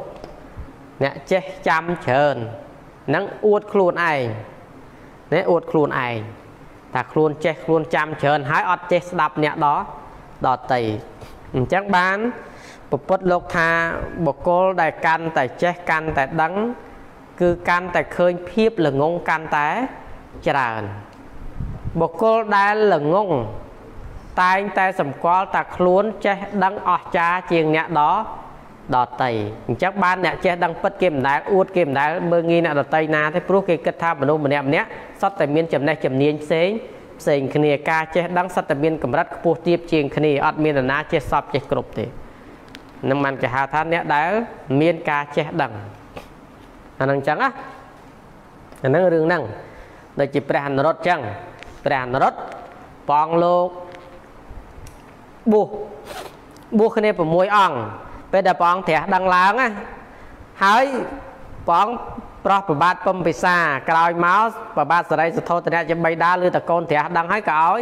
អ្នកចេះចាំច្រើននឹងអួតខ្លួនឯងនេះអួតខ្លួនឯងថាខ្លួនចេះខ្លួនចាំច្រើនហើយអត់ចេះស្ដាប់អ្នកដដតីអញ្ចឹងបានពពុទ្ធលោកថាបុគ្គលដែលកាន់តែចេះកាន់តែដឹង គឺកាន់តែឃើញភាពល្ងងកាន់តែច្រើនបុគ្គលដែលល្ងងតែងតែសម្គាល់តែខ្លួនចេះដឹងអស្ចារ្យជាងអ្នកដដតីអញ្ចឹងបានអ្នកចេះដឹងពិតគេមិនដែលអួតគេមិនដែលមើងងាយអ្នកដតីណាទេព្រោះគេគិតថាមនុស្សម្នាក់ម្នាក់សុទ្ធតែមានចំណេះជំនាញផ្សេងផ្សេងគ្នាការចេះដឹងសុទ្ធតែមានកម្រិតខ្ពស់ទាបជាងគ្នាអត់មាននរណាចេះសពចេះគ្រប់ទេនឹងបានគេហៅថាអ្នកដែលមានការចេះដឹង អានឹងអញ្ចឹងណាអានឹងរឿងហ្នឹងដូចជាព្រះអនុរុទ្ធអញ្ចឹងព្រះអនុរុទ្ធបងលោកបួសបួសគ្នា6អង្គពេលដែលព្រះអង្គត្រាស់ដឹងឡើងណាហើយព្រះអង្គប្រោះប្របាទពំពិសាក្រោយមកប្របាទសរិសធោតនៈជាបៃតាឬតកូនត្រាស់ដឹងហើយក៏ឲ្យ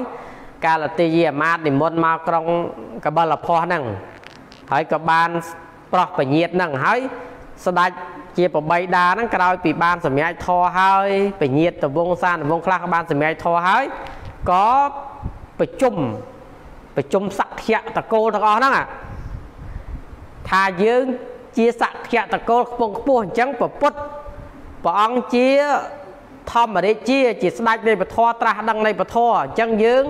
កាលតិយាមាតនិមន្តមកក្រុងកបលភ័សហ្នឹងហើយក៏បានប្រោះពញាតហ្នឹងហើយស្ដេច ជាប្របីតាហ្នឹងក្រោយពីបានសម្រេចធរហើយពញាតតវងសានវងខ្លះក៏បានសម្រេចធរហើយក៏ប្រជុំប្រជុំសក្យតកូលទាំងអស់ហ្នឹងថាយើងជាសក្យតកូលខ្ពង់ខ្ពស់អញ្ចឹងប្រពុតព្រះអង្គជាធម្មរាជា ជាស្ដេចនៃពធត្រាស់ដឹងនៃពធអញ្ចឹងយើង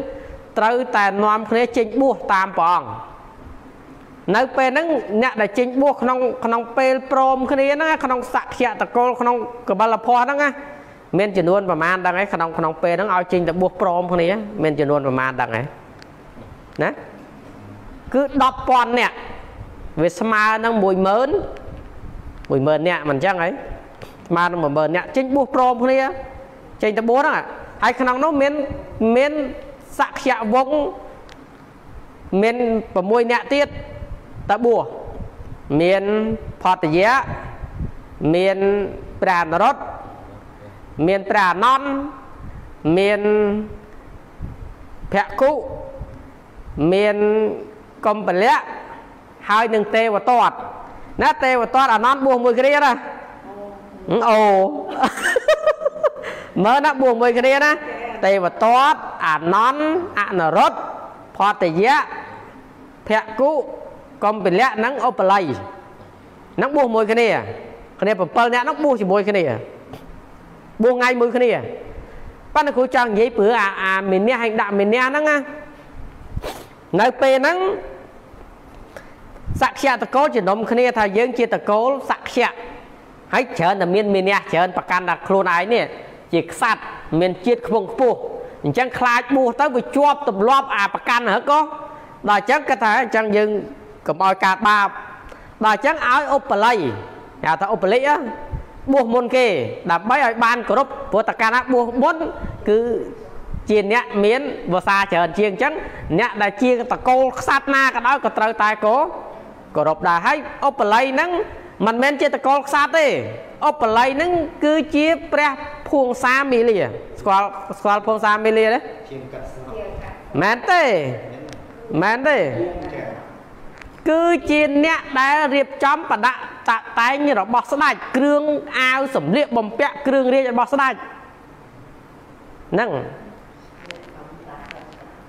ត្រូវតែនាំគ្នាចេញបួសតាមព្រះអង្គ នៅពេលហ្នឹងអ្នកដែលចេញបួសក្នុងក្នុងពេលព្រមគ្នាហ្នឹងក្នុងសក្យតកូលក្នុងកបលភ័ហ្នឹងណាមានចំនួនប្រមាណដឹងឯងក្នុងក្នុងពេលហ្នឹងឲ្យចេញទៅបួសព្រមគ្នាមានចំនួនប្រមាណដឹងឯងណាគឺ10,000នាក់វាស្មើនឹង10000 10000នាក់មិនអញ្ចឹងហីស្មើនឹង10000នាក់ចេញបួសព្រមគ្នាចេញទៅបួសហ្នឹងហើយក្នុងនោះមានមានសក្យវងមាន6នាក់ទៀត ទៅបួសមានផតយៈមានព្រះអនរុត្តមានព្រះអនន្តមានភក្គុមានកំពលៈហើយនឹងទេវតតណាទេវតតអនន្តបួសមួយគ្រាណាអូមើលណាបួសមួយគ្រាណាទេវតតអនន្តអនរុត្តផតយៈភក្គុ កំពលៈនិងឧបល័យនឹងបួសមួយគ្នាគ្នា7នាក់នោះបួសជាមួយគ្នាបួសថ្ងៃមួយគ្នាប៉ុន្តែគ្រូចង់និយាយព្រោះអាអាមីនះហើយដាក់មីនះហ្នឹងណានៅពេលហ្នឹងសក្យតកូលជំនុំគ្នាថាយើងជាតកូលសក្យហើយច្រើនតែមានមានះច្រើនប្រកាន់ថាខ្លួនឯងនេះជាខ្សាត់មានជាតិខ្ពង់ខ្ពស់អញ្ចឹងខ្លាចបួសទៅវាជាប់ទម្លាប់អាប្រកាន់ហឹកក៏ដល់អញ្ចឹងគាត់ថាអញ្ចឹងយើង កុំឲ្យកើតបាបដល់អញ្ចឹងឲ្យឧបល័យហៅថាឧបលិកបួសមុនគេដើម្បីឲ្យបានគោរពព្រោះតកាលណាបួសមុនគឺជាអ្នកមានវសាច្រើនជាងអញ្ចឹងអ្នកដែលជាតកូលខ្សាត់ណាក៏ដោយក៏ត្រូវតែគោគោរពដែរហើយឧបល័យហ្នឹងមិនមែនជាតកូលខ្សាត់ទេឧបល័យហ្នឹងគឺជាព្រះភួងសាមីលាស្គាល់ស្គាល់ភួងសាមីលាទេជាងកាត់ស្នោមែនទេមែនទេ គឺជាអ្នកដែលរៀបចំបដតាតែងរបស់ស្ដេចគ្រឿងអាវសម្លៀកបំពាក់គ្រឿងរាជរបស់ស្ដេចហ្នឹង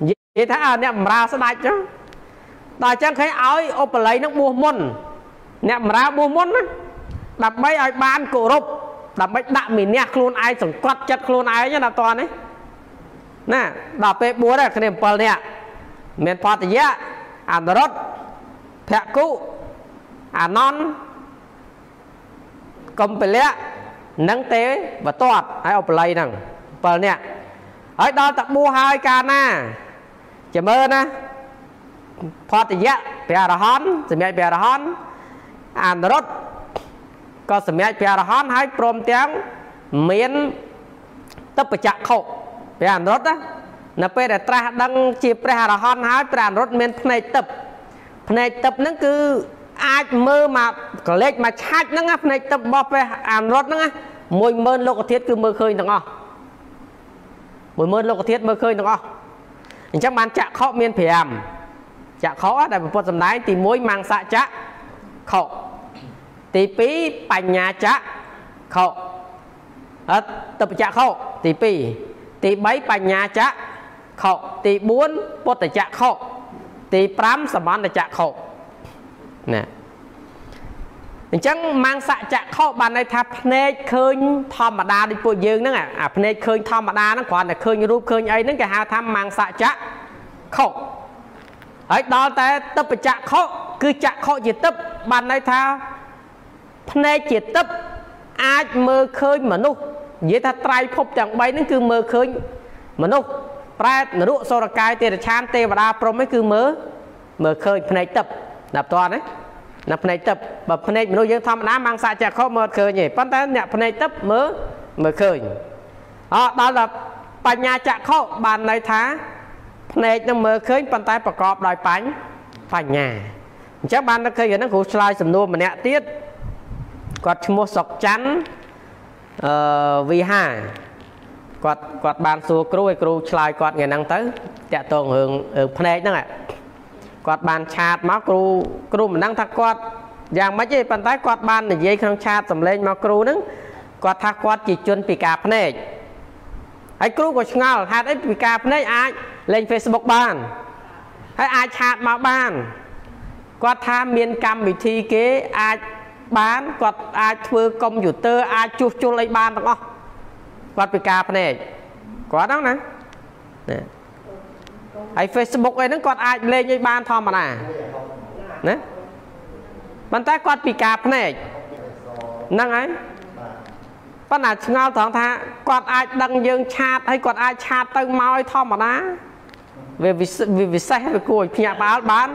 និយាយថាអ្នកបម្រើស្ដេចចឹងដល់អញ្ចឹងឃើញឲ្យឧបល័យនឹងបួសមុន អ្នកបម្រើបួសមុនណាដើម្បីឲ្យបានគោរពដើម្បីដាក់មីនះខ្លួនឯងសង្កត់ចិត្តខ្លួនឯងណាតើនេះណាដល់ពេលបួសគ្នា7នាក់មានផតយៈអនរុត ភគុអានន្តកំពលៈនិងទេបតតហើយឧបល័យហ្នឹង7នាក់ហើយដល់តបួហើយកាលណាចាំមើលណាផតយៈព្រះអរហន្តសម្រាប់ព្រះអរហន្តអនរុតក៏សម្រាប់ព្រះអរហន្តហើយព្រមទាំងមានតបចក្ខុព្រះអនុរុទ្ធណានៅពេលដែលត្រាស់ដឹងជាព្រះអរហន្តហើយព្រះអនុរុទ្ធមានភ្នែកទឹក ភ្នែកទឹកហ្នឹងគឺអាចមើលមកកលេចមកឆាច់ហ្នឹងណាភ្នែកទឹករបស់ព្រះអនុរុទ្ធហ្នឹងណា10000លោកធាតុគឺមើលឃើញទាំងអស់10000លោកធាតុមើលឃើញទាំងអស់អញ្ចឹងបានចក្ខុមាន5ចក្ខុដែលពុទ្ធសម្ដែងទី1មង្សចក្ខុទី2បញ្ញាចក្ខុអត់តបចក្ខុទី2ទី3បញ្ញាចក្ខុទី4ពុទ្ធចក្ខុ ទី5សមន្តចក្ខុណាអញ្ចឹងមង្សចក្ខុបានន័យថាភ្នែកឃើញធម្មតាដូចពួកយើងហ្នឹងអាភ្នែកឃើញធម្មតាហ្នឹងគ្រាន់តែឃើញរូបឃើញអីហ្នឹងគេហៅថាមង្សចក្ខុហើយដល់តែតបចក្ខុគឺចក្ខុជាទឹកបានន័យថាភ្នែកជាទឹកអាចមើលឃើញមនុស្សនិយាយថាត្រៃភពទាំង3ហ្នឹងគឺមើលឃើញមនុស្ស ប្រែតនរុសរកាយទេរឆានទេវតាព្រំឯគឺមើលមើលឃើញភ្នែកទឹកណាប់តណាណាភ្នែកទឹកបើភ្នែកមនុស្សយើងធម្មតាម៉ាំងសាចក្ខុមើលឃើញទេប៉ុន្តែអ្នកភ្នែកទឹកមើលមើលឃើញអដល់ដល់បញ្ញាចក្ខុបានន័យថាភ្នែកនឹងមើលឃើញប៉ុន្តែប្រកបដោយបញ្ញបញ្ញាអញ្ចឹងបាននឹកឃើញហ្នឹងគ្រូឆ្លើយសំណួរម្នាក់ទៀតគាត់ឈ្មោះសុកច័ន្ទអឺវិហា គាត់គាត់បានសួរគ្រូឲ្យគ្រូឆ្លើយគាត់ថ្ងៃហ្នឹងទៅតាក់ទងរឿងរឿងភ្នែកហ្នឹងគាត់បានឆាតមកគ្រូគ្រូមិនដឹងថាគាត់យ៉ាងម៉េចទេប៉ុន្តែគាត់បាននិយាយក្នុងឆាតសម្លេងមកគ្រូហ្នឹងគាត់ថាគាត់ជាជនពិការភ្នែកហើយគ្រូក៏ឆ្ងល់ហេតុអីពិការភ្នែកអាចលេង Facebook បានហើយអាចឆាតមកបានគាត់ថាមានកម្មវិធីគេអាចបានគាត់អាចធ្វើកុំព្យូទ័រអាចជួសជុលអីបានទាំងអស់ គាត់ពិការភ្នែកគាត់ហ្នឹងណាហើយ Facebook អីហ្នឹងគាត់អាចលេងអីបានធម្មតាណាប៉ុន្តែគាត់ពិការភ្នែកហ្នឹងហើយប៉ុន្តែឆ្ងល់ត្រង់ថាគាត់អាចដឹងយើងឆាតហើយគាត់អាចឆាតទៅមកឲ្យធម្មតាវាវាវិសេសវាគួរឲ្យភ្ញាក់ផ្អើលបាន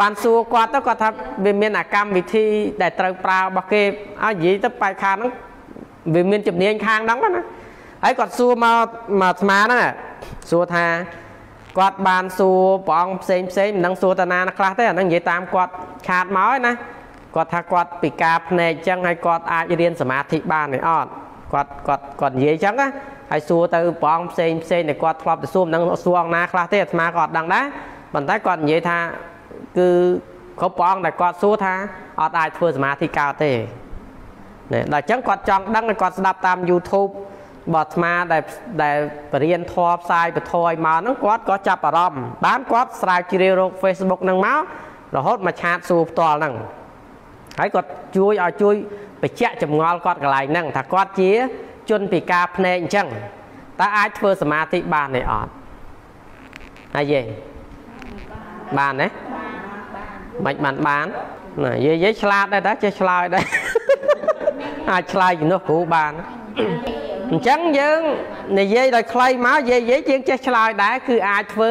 បានសួរគាត់ទៅគាត់ថាវាមានអាកម្មវិធីដែលត្រូវប្រើរបស់គេឲ្យនិយាយទៅបែបខាងហ្នឹងវាមានជំនាញខាងហ្នឹងណា ហើយគាត់សួរមកមកអាត្មាហ្នឹងសួរថាគាត់បានសួរព្រះអង្គផ្សេងផ្សេងមិនដឹងសួរតាណាខ្លះទេអាហ្នឹងនិយាយតាមគាត់ខាតមកឯណាគាត់ថាគាត់ពិការភ្នែកអញ្ចឹងហើយគាត់អាចរៀនសមាធិបានទេអត់គាត់គាត់គាត់និយាយអញ្ចឹងណាហើយសួរទៅព្រះអង្គផ្សេងផ្សេងដែលគាត់ធ្លាប់ទៅសួរនឹងសួរអង្គណាខ្លះទេអាត្មាក៏អត់ដឹងដែរប៉ុន្តែគាត់និយាយថាគឺគ្រប់ព្រះអង្គដែលគាត់សួរថាអត់អាចធ្វើសមាធិកើតទេនេះដល់អញ្ចឹងគាត់ចង់ដឹងគាត់ស្ដាប់តាម YouTube បើអាត្មាដែលដែលបរៀនធម៌ផ្សាយពធឲ្យមកហ្នឹងគាត់ក៏ចាប់អារម្មណ៍បានគាត់ស្រាវជ្រាវរក Facebook ហ្នឹងមករហូតមកឆាតសួរផ្ទាល់ហ្នឹងហើយគាត់ជួយឲ្យជួយបញ្ជាក់ចម្ងល់គាត់កន្លែងហ្នឹងថាគាត់ជា ជនពិការភ្នែកអញ្ចឹងតើអាចធ្វើសមាធិបានទេអត់ហើយយេបានទេមិនបានបានណាយាយយាយឆ្លាតដែរតាចេះឆ្លើយដែរអាចឆ្លើយជំនួសគ្រូបាន អញ្ចឹងយើងនិយាយដោយខ្លីមកយាយយាយយើងចេះឆ្លើយដែរគឺអាចធ្វើ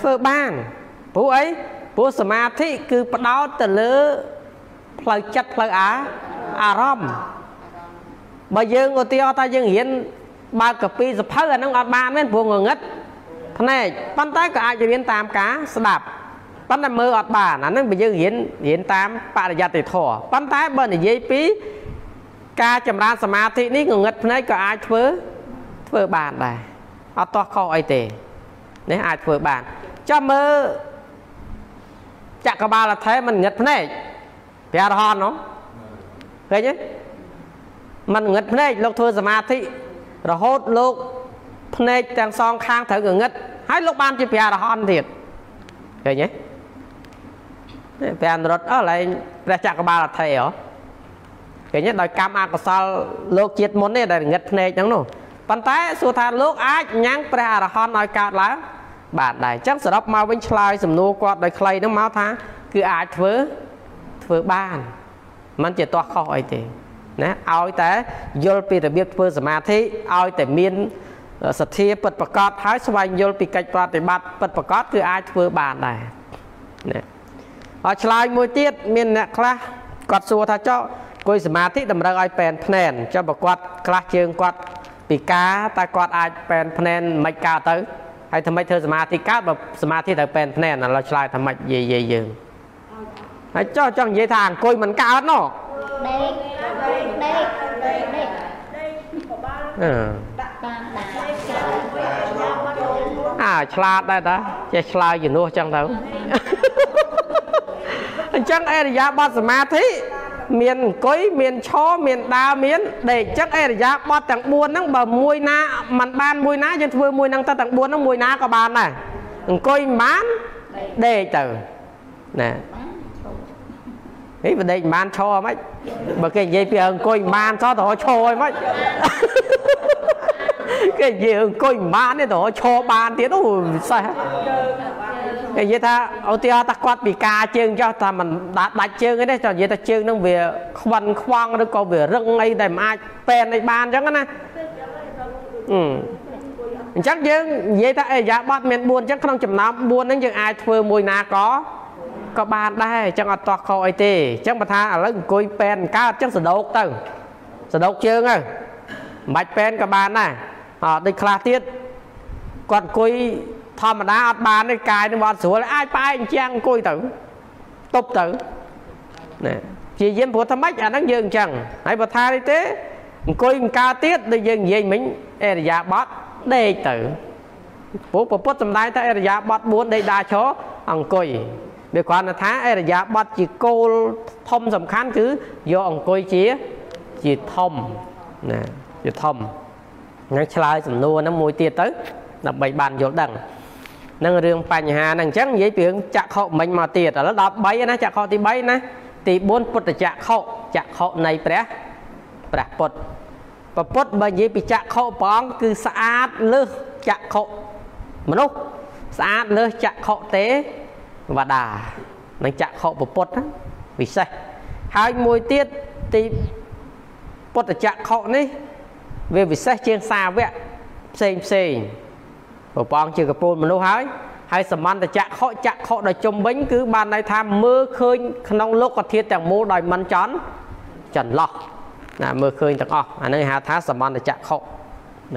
ធ្វើបានព្រោះអីព្រោះសមាធិគឺផ្ដោតទៅលើផ្លូវចិត្តផ្លូវអាអារម្មណ៍បើយើងឧទាហរណ៍ថាយើងរៀនបើកកាពីសភៅអានឹងអត់បានទេព្រោះងងឹតភ្នែកប៉ុន្តែក៏អាចរៀនតាមការស្ដាប់ប៉ុន្តែមើលអត់បានអានឹងបើយើងរៀនរៀនតាមបរិយត្តិធម៌ប៉ុន្តែបើនិយាយពី ការចម្រើនសមាធិនេះងងឹតភ្នែកក៏អាចធ្វើធ្វើបានដែរអត់តោះខុសអីទេនេះអាចធ្វើបានចាំមើលចក្របាលអថេមិនងឹតភ្នែកព្រះរហន្តនោះឃើញទេមិនងឹតភ្នែកលោកធ្វើសមាធិរហូតលោកភ្នែកទាំងសងខាងត្រូវងឹតហើយលោកបានជាព្រះរហន្តទៀតឃើញទេព្រះអនុរុទ្ធអស់ឡើងព្រះចក្របាលអថេហ៎ ឃើញទេដោយកម្មអកុសលលោកជាតិមុននេះដែលងឹតភ្នែកហ្នឹងនោះប៉ុន្តែសួរថាលោកអាចញ៉ាំងព្រះអរហន្តឲ្យកើតឡើងបាទដែរអញ្ចឹងសរុបមកវិញឆ្លើយសំណួរគាត់ដោយខ្លីហ្នឹងមកថា គឺអាចធ្វើធ្វើបានมันជាទាស់ខុសអីទេណាឲ្យតែយល់ពីរបៀបធ្វើសមាធិឲ្យតែមានសទ្ធាពិតប្រកបហើយស្វែងយល់ពីកិច្ចប្រតិបត្តិពិតប្រកបគឺអាចធ្វើបានដែរណាហើយឆ្លើយមួយទៀតមានអ្នកខ្លះគាត់សួរថាចុះ គួយសមាធិតម្រូវឲ្យពេនភ្នែនចុះបើគាត់ខ្លះជើងគាត់ពិការតែគាត់អាចពេនភ្នែនមិនកើតទៅហើយធ្វើម៉េចធ្វើសមាធិកើតបើសមាធិត្រូវពេនភ្នែនឥឡូវឆ្លើយថាម៉េចយាយយាយយើងហើយចុះចង់និយាយថាអង្គុយមិនកើតណោះដេកដេកដេកដេកអឺតាមដាអើឆ្លាតដែរតាចេះឆ្លើយជំនួសចឹងទៅអញ្ចឹងអរិយាបថសមាធិ មានអង្គុយមានឈរមានដើរមានដេកអញ្ចឹងអរិយាបថទាំង4ហ្នឹងបើមួយណាมันបានមួយណាយើងធ្វើមួយហ្នឹងទៅទាំង4ហ្នឹងមួយណាក៏បានដែរអង្គុយមិនបានដេកទៅណា នេះបដេកមិនបានឈរហ្មងបើគេនិយាយពីអង្គុយមិនបានសោះទៅឈរហ្មងគេនិយាយអង្គុយមិនបានទេទៅឈរបានទៀតអូពិសេសគេនិយាយថាឧទាហរណ៍ថាគាត់ពិការជើងចោះថាមិនដាច់ដាច់ជើងទេចោះនិយាយថាជើងនឹងវាខ្វិនខ្វង់ឬក៏វារឹងអីដែលមិនអាចពេនអីបានអញ្ចឹងណាអឺអញ្ចឹងយើងនិយាយថាអេយ៉ាបត់មាន4អញ្ចឹងក្នុងចំណោម4ហ្នឹងយើងអាចធ្វើមួយណាក៏ ក៏បានដែរអញ្ចឹងអត់តោះខុសអីទេអញ្ចឹងបើថាឥឡូវអង្គុយពេនកើតអញ្ចឹងសដោកទៅសដោកជើងទៅមិនបាច់ពេនក៏បានដែរអត់ដូចខ្លះទៀតគាត់អង្គុយធម្មតាអត់បានទេកាយនឹងអត់ស្រួលអាចផ្អែកអញ្ចឹងអង្គុយទៅទប់ទៅណាជាយាមព្រោះថាម៉េចអាហ្នឹងយើងអញ្ចឹងហើយបើថានេះទេអង្គុយមិនកើតទៀតដូចយើងនិយាយមិញអេរយាបត់ដេកទៅព្រោះពុទ្ធសំដែងថាអេរយាបត់4ដេកដាឈរអង្គុយ វាគ្រាន់តែថាអេរយាបត់ជាគោលធំសំខាន់គឺយកអង្គុយជាជាធំណាជាធំនឹងឆ្លើយសំណួរហ្នឹងមួយទៀតទៅដើម្បីបានយល់ដឹងនឹងរឿងបញ្ហាហ្នឹងអញ្ចឹងនិយាយពីរឿងចក្ខុមិញមកទៀតឥឡូវដល់3ណាចក្ខុទី3ណាទី4ពុទ្ធចក្ខុចក្ខុនៃព្រះព្រះពុទ្ធប្រពុតបើនិយាយពីចក្ខុព្រះអង្គគឺស្អាតលើសចក្ខុមនុស្សស្អាតលើសចក្ខុទេ វតានឹងចក្ខុប្រពុតណាពិសេសហើយមួយទៀតទីពុទ្ធចក្ខុនេះវាពិសេសជាងសាវកផ្សេងផ្សេងព្រះព្រះអង្គជាកពូលមនុស្សហើយហើយសមន្តចក្ខុចក្ខុដល់ជុំវិញគឺបានន័យថាមើលឃើញក្នុងលោកធាតុទាំងមូលដោយមិនចន់ចន្លោះណាមើលឃើញទាំងអស់អានេះហៅថាសមន្តចក្ខុ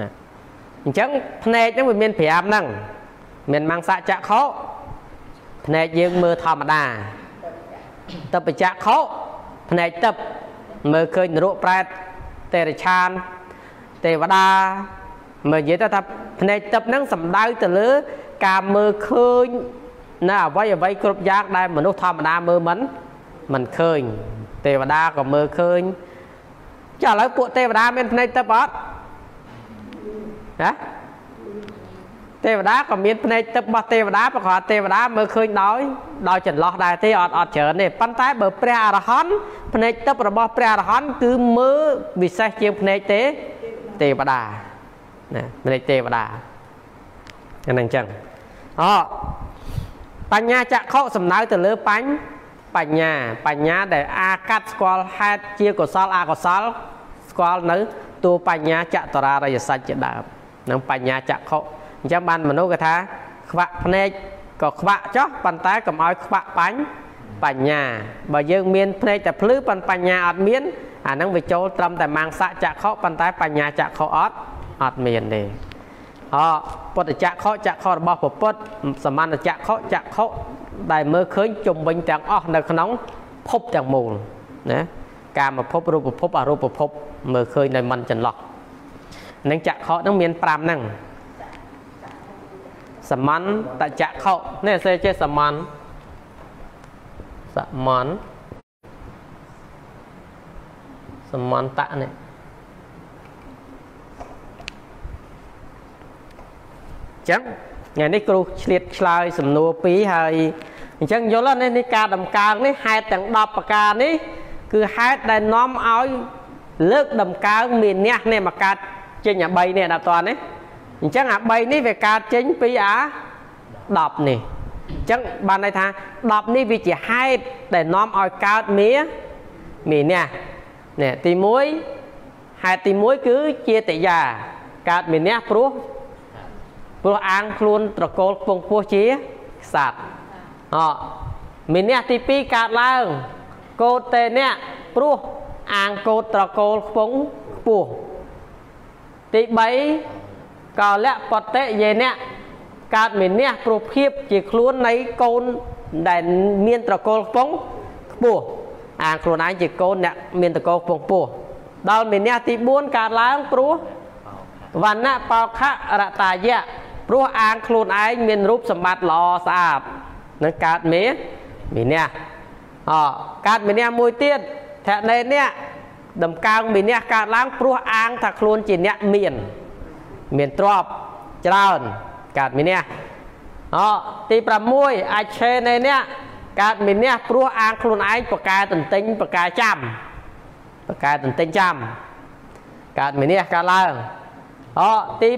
ណាអញ្ចឹងភ្នែកហ្នឹងវាមាន5ហ្នឹងមានមង្សចក្ខុ ភ្នែកយើងមើលធម្មតាតបចក្ខុភ្នែកទឹកមើលឃើញនរកប្រែតទេរឆានទេវតាមើលនិយាយទៅថាភ្នែកទឹកហ្នឹងសំដៅទៅលើ ការមើលឃើញនៅអ្វីអ្វីគ្រប់យ៉ាងដែលមនុស្សធម្មតាមើលមិនមិនឃើញ ទេវតាក៏មើលឃើញចាឥឡូវពួកទេវតាមានភ្នែកទឹកអត់ណា ទេវតាក៏មានភ្នែកទឹករបស់ទេវតាប្រកបទេវតាមើលឃើញដោយដោយចន្លោះដែរទេអត់អត់ច្រើនទេប៉ុន្តែបើព្រះអរហន្តភ្នែកទឹករបស់ព្រះអរហន្តគឺមើលវិសេសជាងភ្នែកទេទេវតាណាភ្នែកទេវតាអាហ្នឹងអញ្ចឹងអបញ្ញាចក្ខុសំដៅទៅលើបញ្ញបញ្ញាបញ្ញាដែលអាកាត់ស្គាល់ហេតុជាកុសលអកុសល ស្គាល់នៅតួបញ្ញាចតរារិយសច្ចជាដើមនឹងបញ្ញាចក្ខុ អញ្ចឹងបានមនុស្សគេថាខ្វាក់ភ្នែកក៏ខ្វាក់ចោះប៉ុន្តែកុំឲ្យខ្វាក់បញ្ញបញ្ញាបើយើងមានភ្នែកតែភ្លឺប៉ុន្តែបញ្ញាអត់មានអាហ្នឹងវាចូលត្រឹមតែមាំងស័កចក្ខុប៉ុន្តែបញ្ញាចក្ខុអត់អត់មានទេអពុទ្ធចក្ខុចក្ខុរបស់ពពុទ្ធសមន្តចក្ខុចក្ខុដែលមើលឃើញជំវិញទាំងអស់នៅក្នុងភពទាំងមូលណាកាមភពរូបភពអរូបភពមើលឃើញដោយមិនចន្លោះនឹងចក្ខុនឹងមាន5ហ្នឹង សមន្តចក្ខុនេះសេចេះសមន្តសមន្តសមន្តៈនេះអញ្ចឹងថ្ងៃនេះគ្រូឆ្លៀតឆ្លើយសំណួរ2ហើយអញ្ចឹងយល់នេះនេះការដំកើងនេះហេតុទាំង10ប្រការនេះ គឺហេតុដែលនាំឲ្យលើកដំកើងមានអ្នកនេះមកកើតចេញអា3នេះដល់តនេះ អញ្ចឹងអា3នេះវាកើតចេញពីអា10នេះអញ្ចឹងបានន័យថា10នេះវាជាហេតុដែលនាំឲ្យកើតមាមីនេះនេះទី1ហេតុទី1គឺជាតយាកើតមីនេះព្រោះព្រោះអាងខ្លួនត្រកូលខ្ពង់ពោះជាខ្សាត់អមីនេះទី2កើតឡើងកោតតេនេះព្រោះអាងកោតត្រកូលខ្ពង់ខ្ពស់ទី3 កលៈបតិយេអ្នកកើតមានះព្រោះភាពជាខ្លួននៃកូនដែលមានត្រកូលខ្ពង់ខ្ពស់អាងខ្លួនឯងជាកូនអ្នកមានត្រកូលខ្ពង់ខ្ពស់ដល់មានះទី4កើតឡើងព្រោះវណ្ណៈបោខៈរតាយៈព្រោះអាងខ្លួនឯងមានរូបសម្បត្តិល្អស្អាតនឹងកើតមេមានះអកើតមានះមួយទៀតថនេនេះដំកើងមានះកើតឡើងព្រោះអាងថាខ្លួនជាអ្នកមាន មានទ្រព្យច្រើនកើតមានះអទី6អាចឆេនៃនេះកើតមានះព្រោះអាងខ្លួនឯងប្រកែតន្ទិញប្រកែចាំប្រកែតន្ទិញចាំកើតមានះកើតឡើងអទី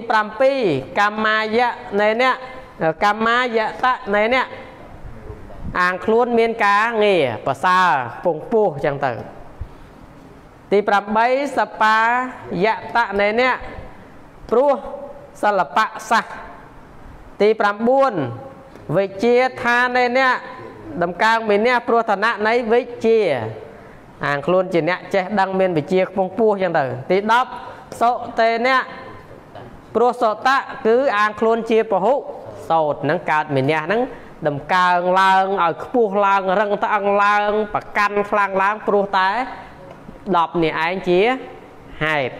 7កម្មាយៈនៃនេះកម្មាយតៈនៃនេះអាងខ្លួនមានការងារប្រសើរពងពោះចឹងទៅទី8សបាយតៈនៃនេះ ព្រោះសិល្បៈសាស្ត្រទី9វិជាថានៃអ្នកដំកើងមានអ្នកព្រោះឋានៈនៃវិជាអាងខ្លួនជាអ្នកចេះដឹងមានវិជាខ្ពង់ពោះចឹងទៅទី10សុតេអ្នកព្រោះសតៈគឺអាងខ្លួនជាពហុសោតនឹងកើតមានអ្នកហ្នឹងដំកើងឡើងឲ្យខ្ពស់ឡើងរឹងត្អឹងឡើងប្រកាន់ខ្លាំងឡើងព្រោះតែ10នេះឯងជាហេតុ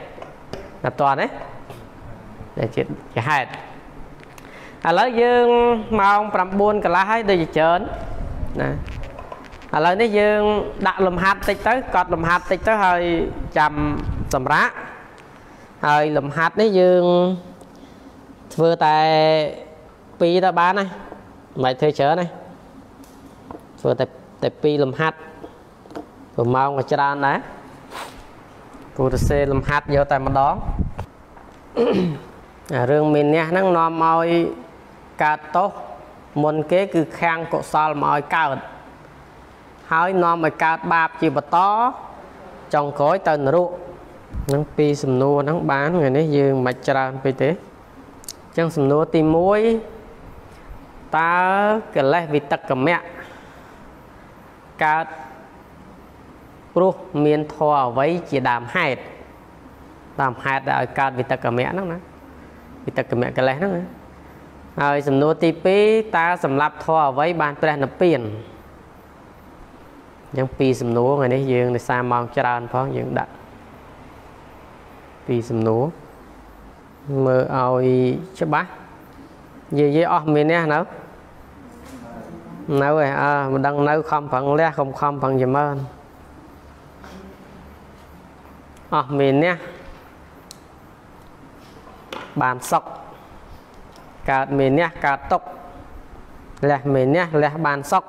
អត់តទេ ជាជាហេតុឥឡូវយើងម៉ោង9កន្លះហើយដូចជាច្រើនណាឥឡូវនេះយើងដាក់លំហាត់តិចទៅកត់លំហាត់តិចទៅហើយចាំសម្រាប់ហើយលំហាត់នេះយើងធ្វើតែ2ទៅបានណាមិនធ្វើច្រើនណាធ្វើតែតែ2លំហាត់ព្រោះម៉ោងក៏ច្រើនដែរគូទៅសេលំហាត់យកតែម្ដង រឿងមានះហ្នឹងនាំឲ្យកើតទោសមុនគេគឺខាំងកុសលមកឲ្យកើតហើយនាំឲ្យកើតបាបជាបន្តចុងក្រោយទៅនរកនឹងពីសំណួរហ្នឹងបានថ្ងៃនេះយើងមិនច្រើនពេកទេអញ្ចឹងសំណួរទី1តើកិលេសវិតកមៈកើតព្រោះមានធម៌អ្វីជាដើមហេតុដើមហេតុដែលឲ្យកើតវិតកមៈហ្នឹងណា វិតកមៈកិលេសហ្នឹងណាហើយសំណួរទី2តើសម្រាប់ធម៌អ្វីបានព្រះនិព្វានអញ្ចឹងពីរសំណួរថ្ងៃនេះយើងនៅសារម៉ោងច្រើនផងយើងដាក់ពីរសំណួរមើលឲ្យច្បាស់និយាយអស់មាននេះនៅនៅឯអើមិនដឹងនៅខំប្រឹងលះកុំខំប្រឹងចម្រើនអស់មាននេះ បានសុខកើតមេនះកើតទុកលះមេនះលះបានសុខ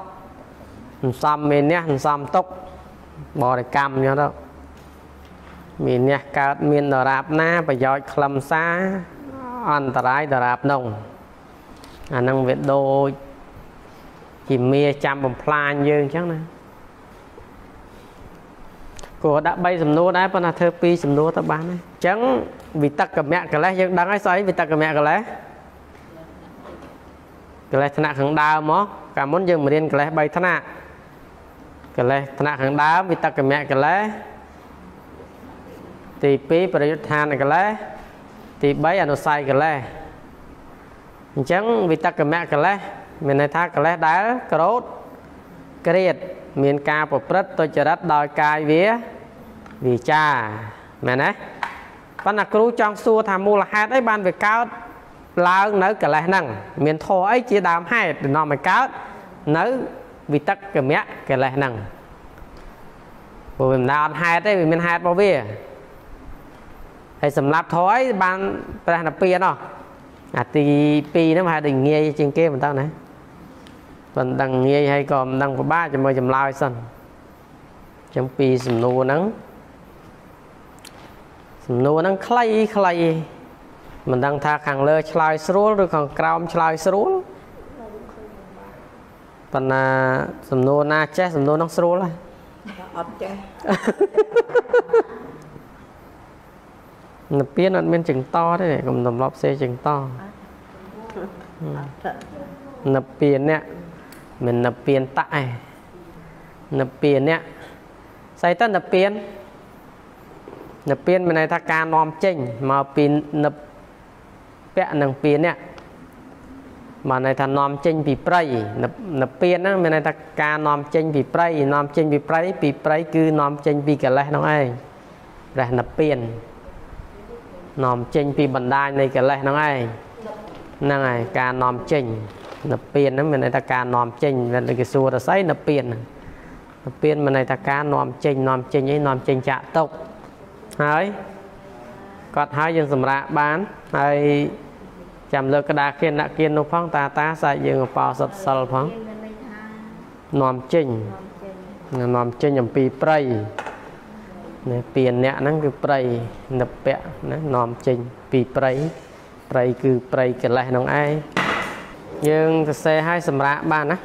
សន្សំមេនះសន្សំទុកបរិកម្មអញ្ចឹងទៅមានះកើតមានដរាបណាប្រយោជន៍ខ្លឹមសារអន្តរាយដរាបនោះអានឹងវាដូចជាមាចាំបំផ្លាញយើងអញ្ចឹងណាគួរដាក់3សំណួរដែរប៉ុន្តែធ្វើ2សំណួរទៅបានហើយអញ្ចឹង វិតកមៈកលេសយើងដឹងហើយស្អីវិតកមៈកលេសកិលេសថ្នាក់ខាងដើមមកកាលមុនយើងរៀនកិលេស3ថ្នាក់កិលេសថ្នាក់ខាងដើមវិតកមៈកិលេសទី2ប្រយុទ្ធឋានកិលេសទី3អនុស័យកិលេសអញ្ចឹងវិតកមៈកិលេសមានន័យថាកិលេសដែលក្រោតក្រៀតមានការប្រព្រឹត្តទុច្ចរិតដោយកាយវាវាចាមែនទេ ប៉ុន្តែគ្រូចង់សួរថាមូលហេតុអីបានវាកើតឡើងនៅកិលេសហ្នឹងមានធរអីជាដើមហេតុដែលនាំឲ្យកើតនៅវិតកមៈកិលេសហ្នឹងព្រោះវាមិនដាអត់ហេតុទេវាមានហេតុរបស់វាហើយសម្រាប់ធរអីបានព្រះនិព្វានអស់អាទី2ហ្នឹងប្រហែលដូចងាយជាងគេមិនដឹងណាប៉ុន្តែងាយហើយក៏មិនដឹងពិបាកជាមួយចម្លើយសិនចឹងពីសំណួរហ្នឹង សំណួរហ្នឹងខ្លីខ្លីមិនដឹងថាខាងលើឆ្លើយស្រួលឬខាងក្រោមឆ្លើយស្រួលប៉ុន្តែសំណួរណាចេះសំណួរនោះស្រួលហើយអត់ចេះនិព្វានអត់មានចង្តទេកុំទម្លាប់សេចង្តនិព្វាននេះមិននិព្វានតៈឯងនិព្វាននេះស្អីទៅនិព្វាន និព្វានមានន័យថាការនាំចេញមកពីនិពៈនិងពាននេះបានន័យថានាំចេញពីព្រៃនិនិព្វានហ្នឹងមានន័យថាការនាំចេញពីព្រៃនាំចេញពីព្រៃពីព្រៃគឺនាំចេញពីកិលេសហ្នឹងឯងព្រះនិព្វាននាំចេញពីបណ្ដាញនៃកិលេសហ្នឹងឯងហ្នឹងហើយការនាំចេញនិព្វានហ្នឹងមានន័យថាការនាំចេញតែគេសួរទៅស្អីនិព្វានហ្នឹងនិព្វានមានន័យថាការនាំចេញនាំចេញអីនាំចេញចាក់ទុក ហើយគាត់ហើយយើងសម្រាកបានហើយចាំលើកក្តារគៀនដាក់គៀននោះផងតាតាសាច់យើងអបោសុតសិលផងមានន័យថានាំចេញនាំចេញនាំចេញអំពីព្រៃនេះពៀនអ្នកហ្នឹងគឺព្រៃនិព្វៈណានាំចេញពីព្រៃព្រៃគឺព្រៃកិលេសហ្នឹងឯងយើងសរសេរឲ្យសម្រាប់បានណា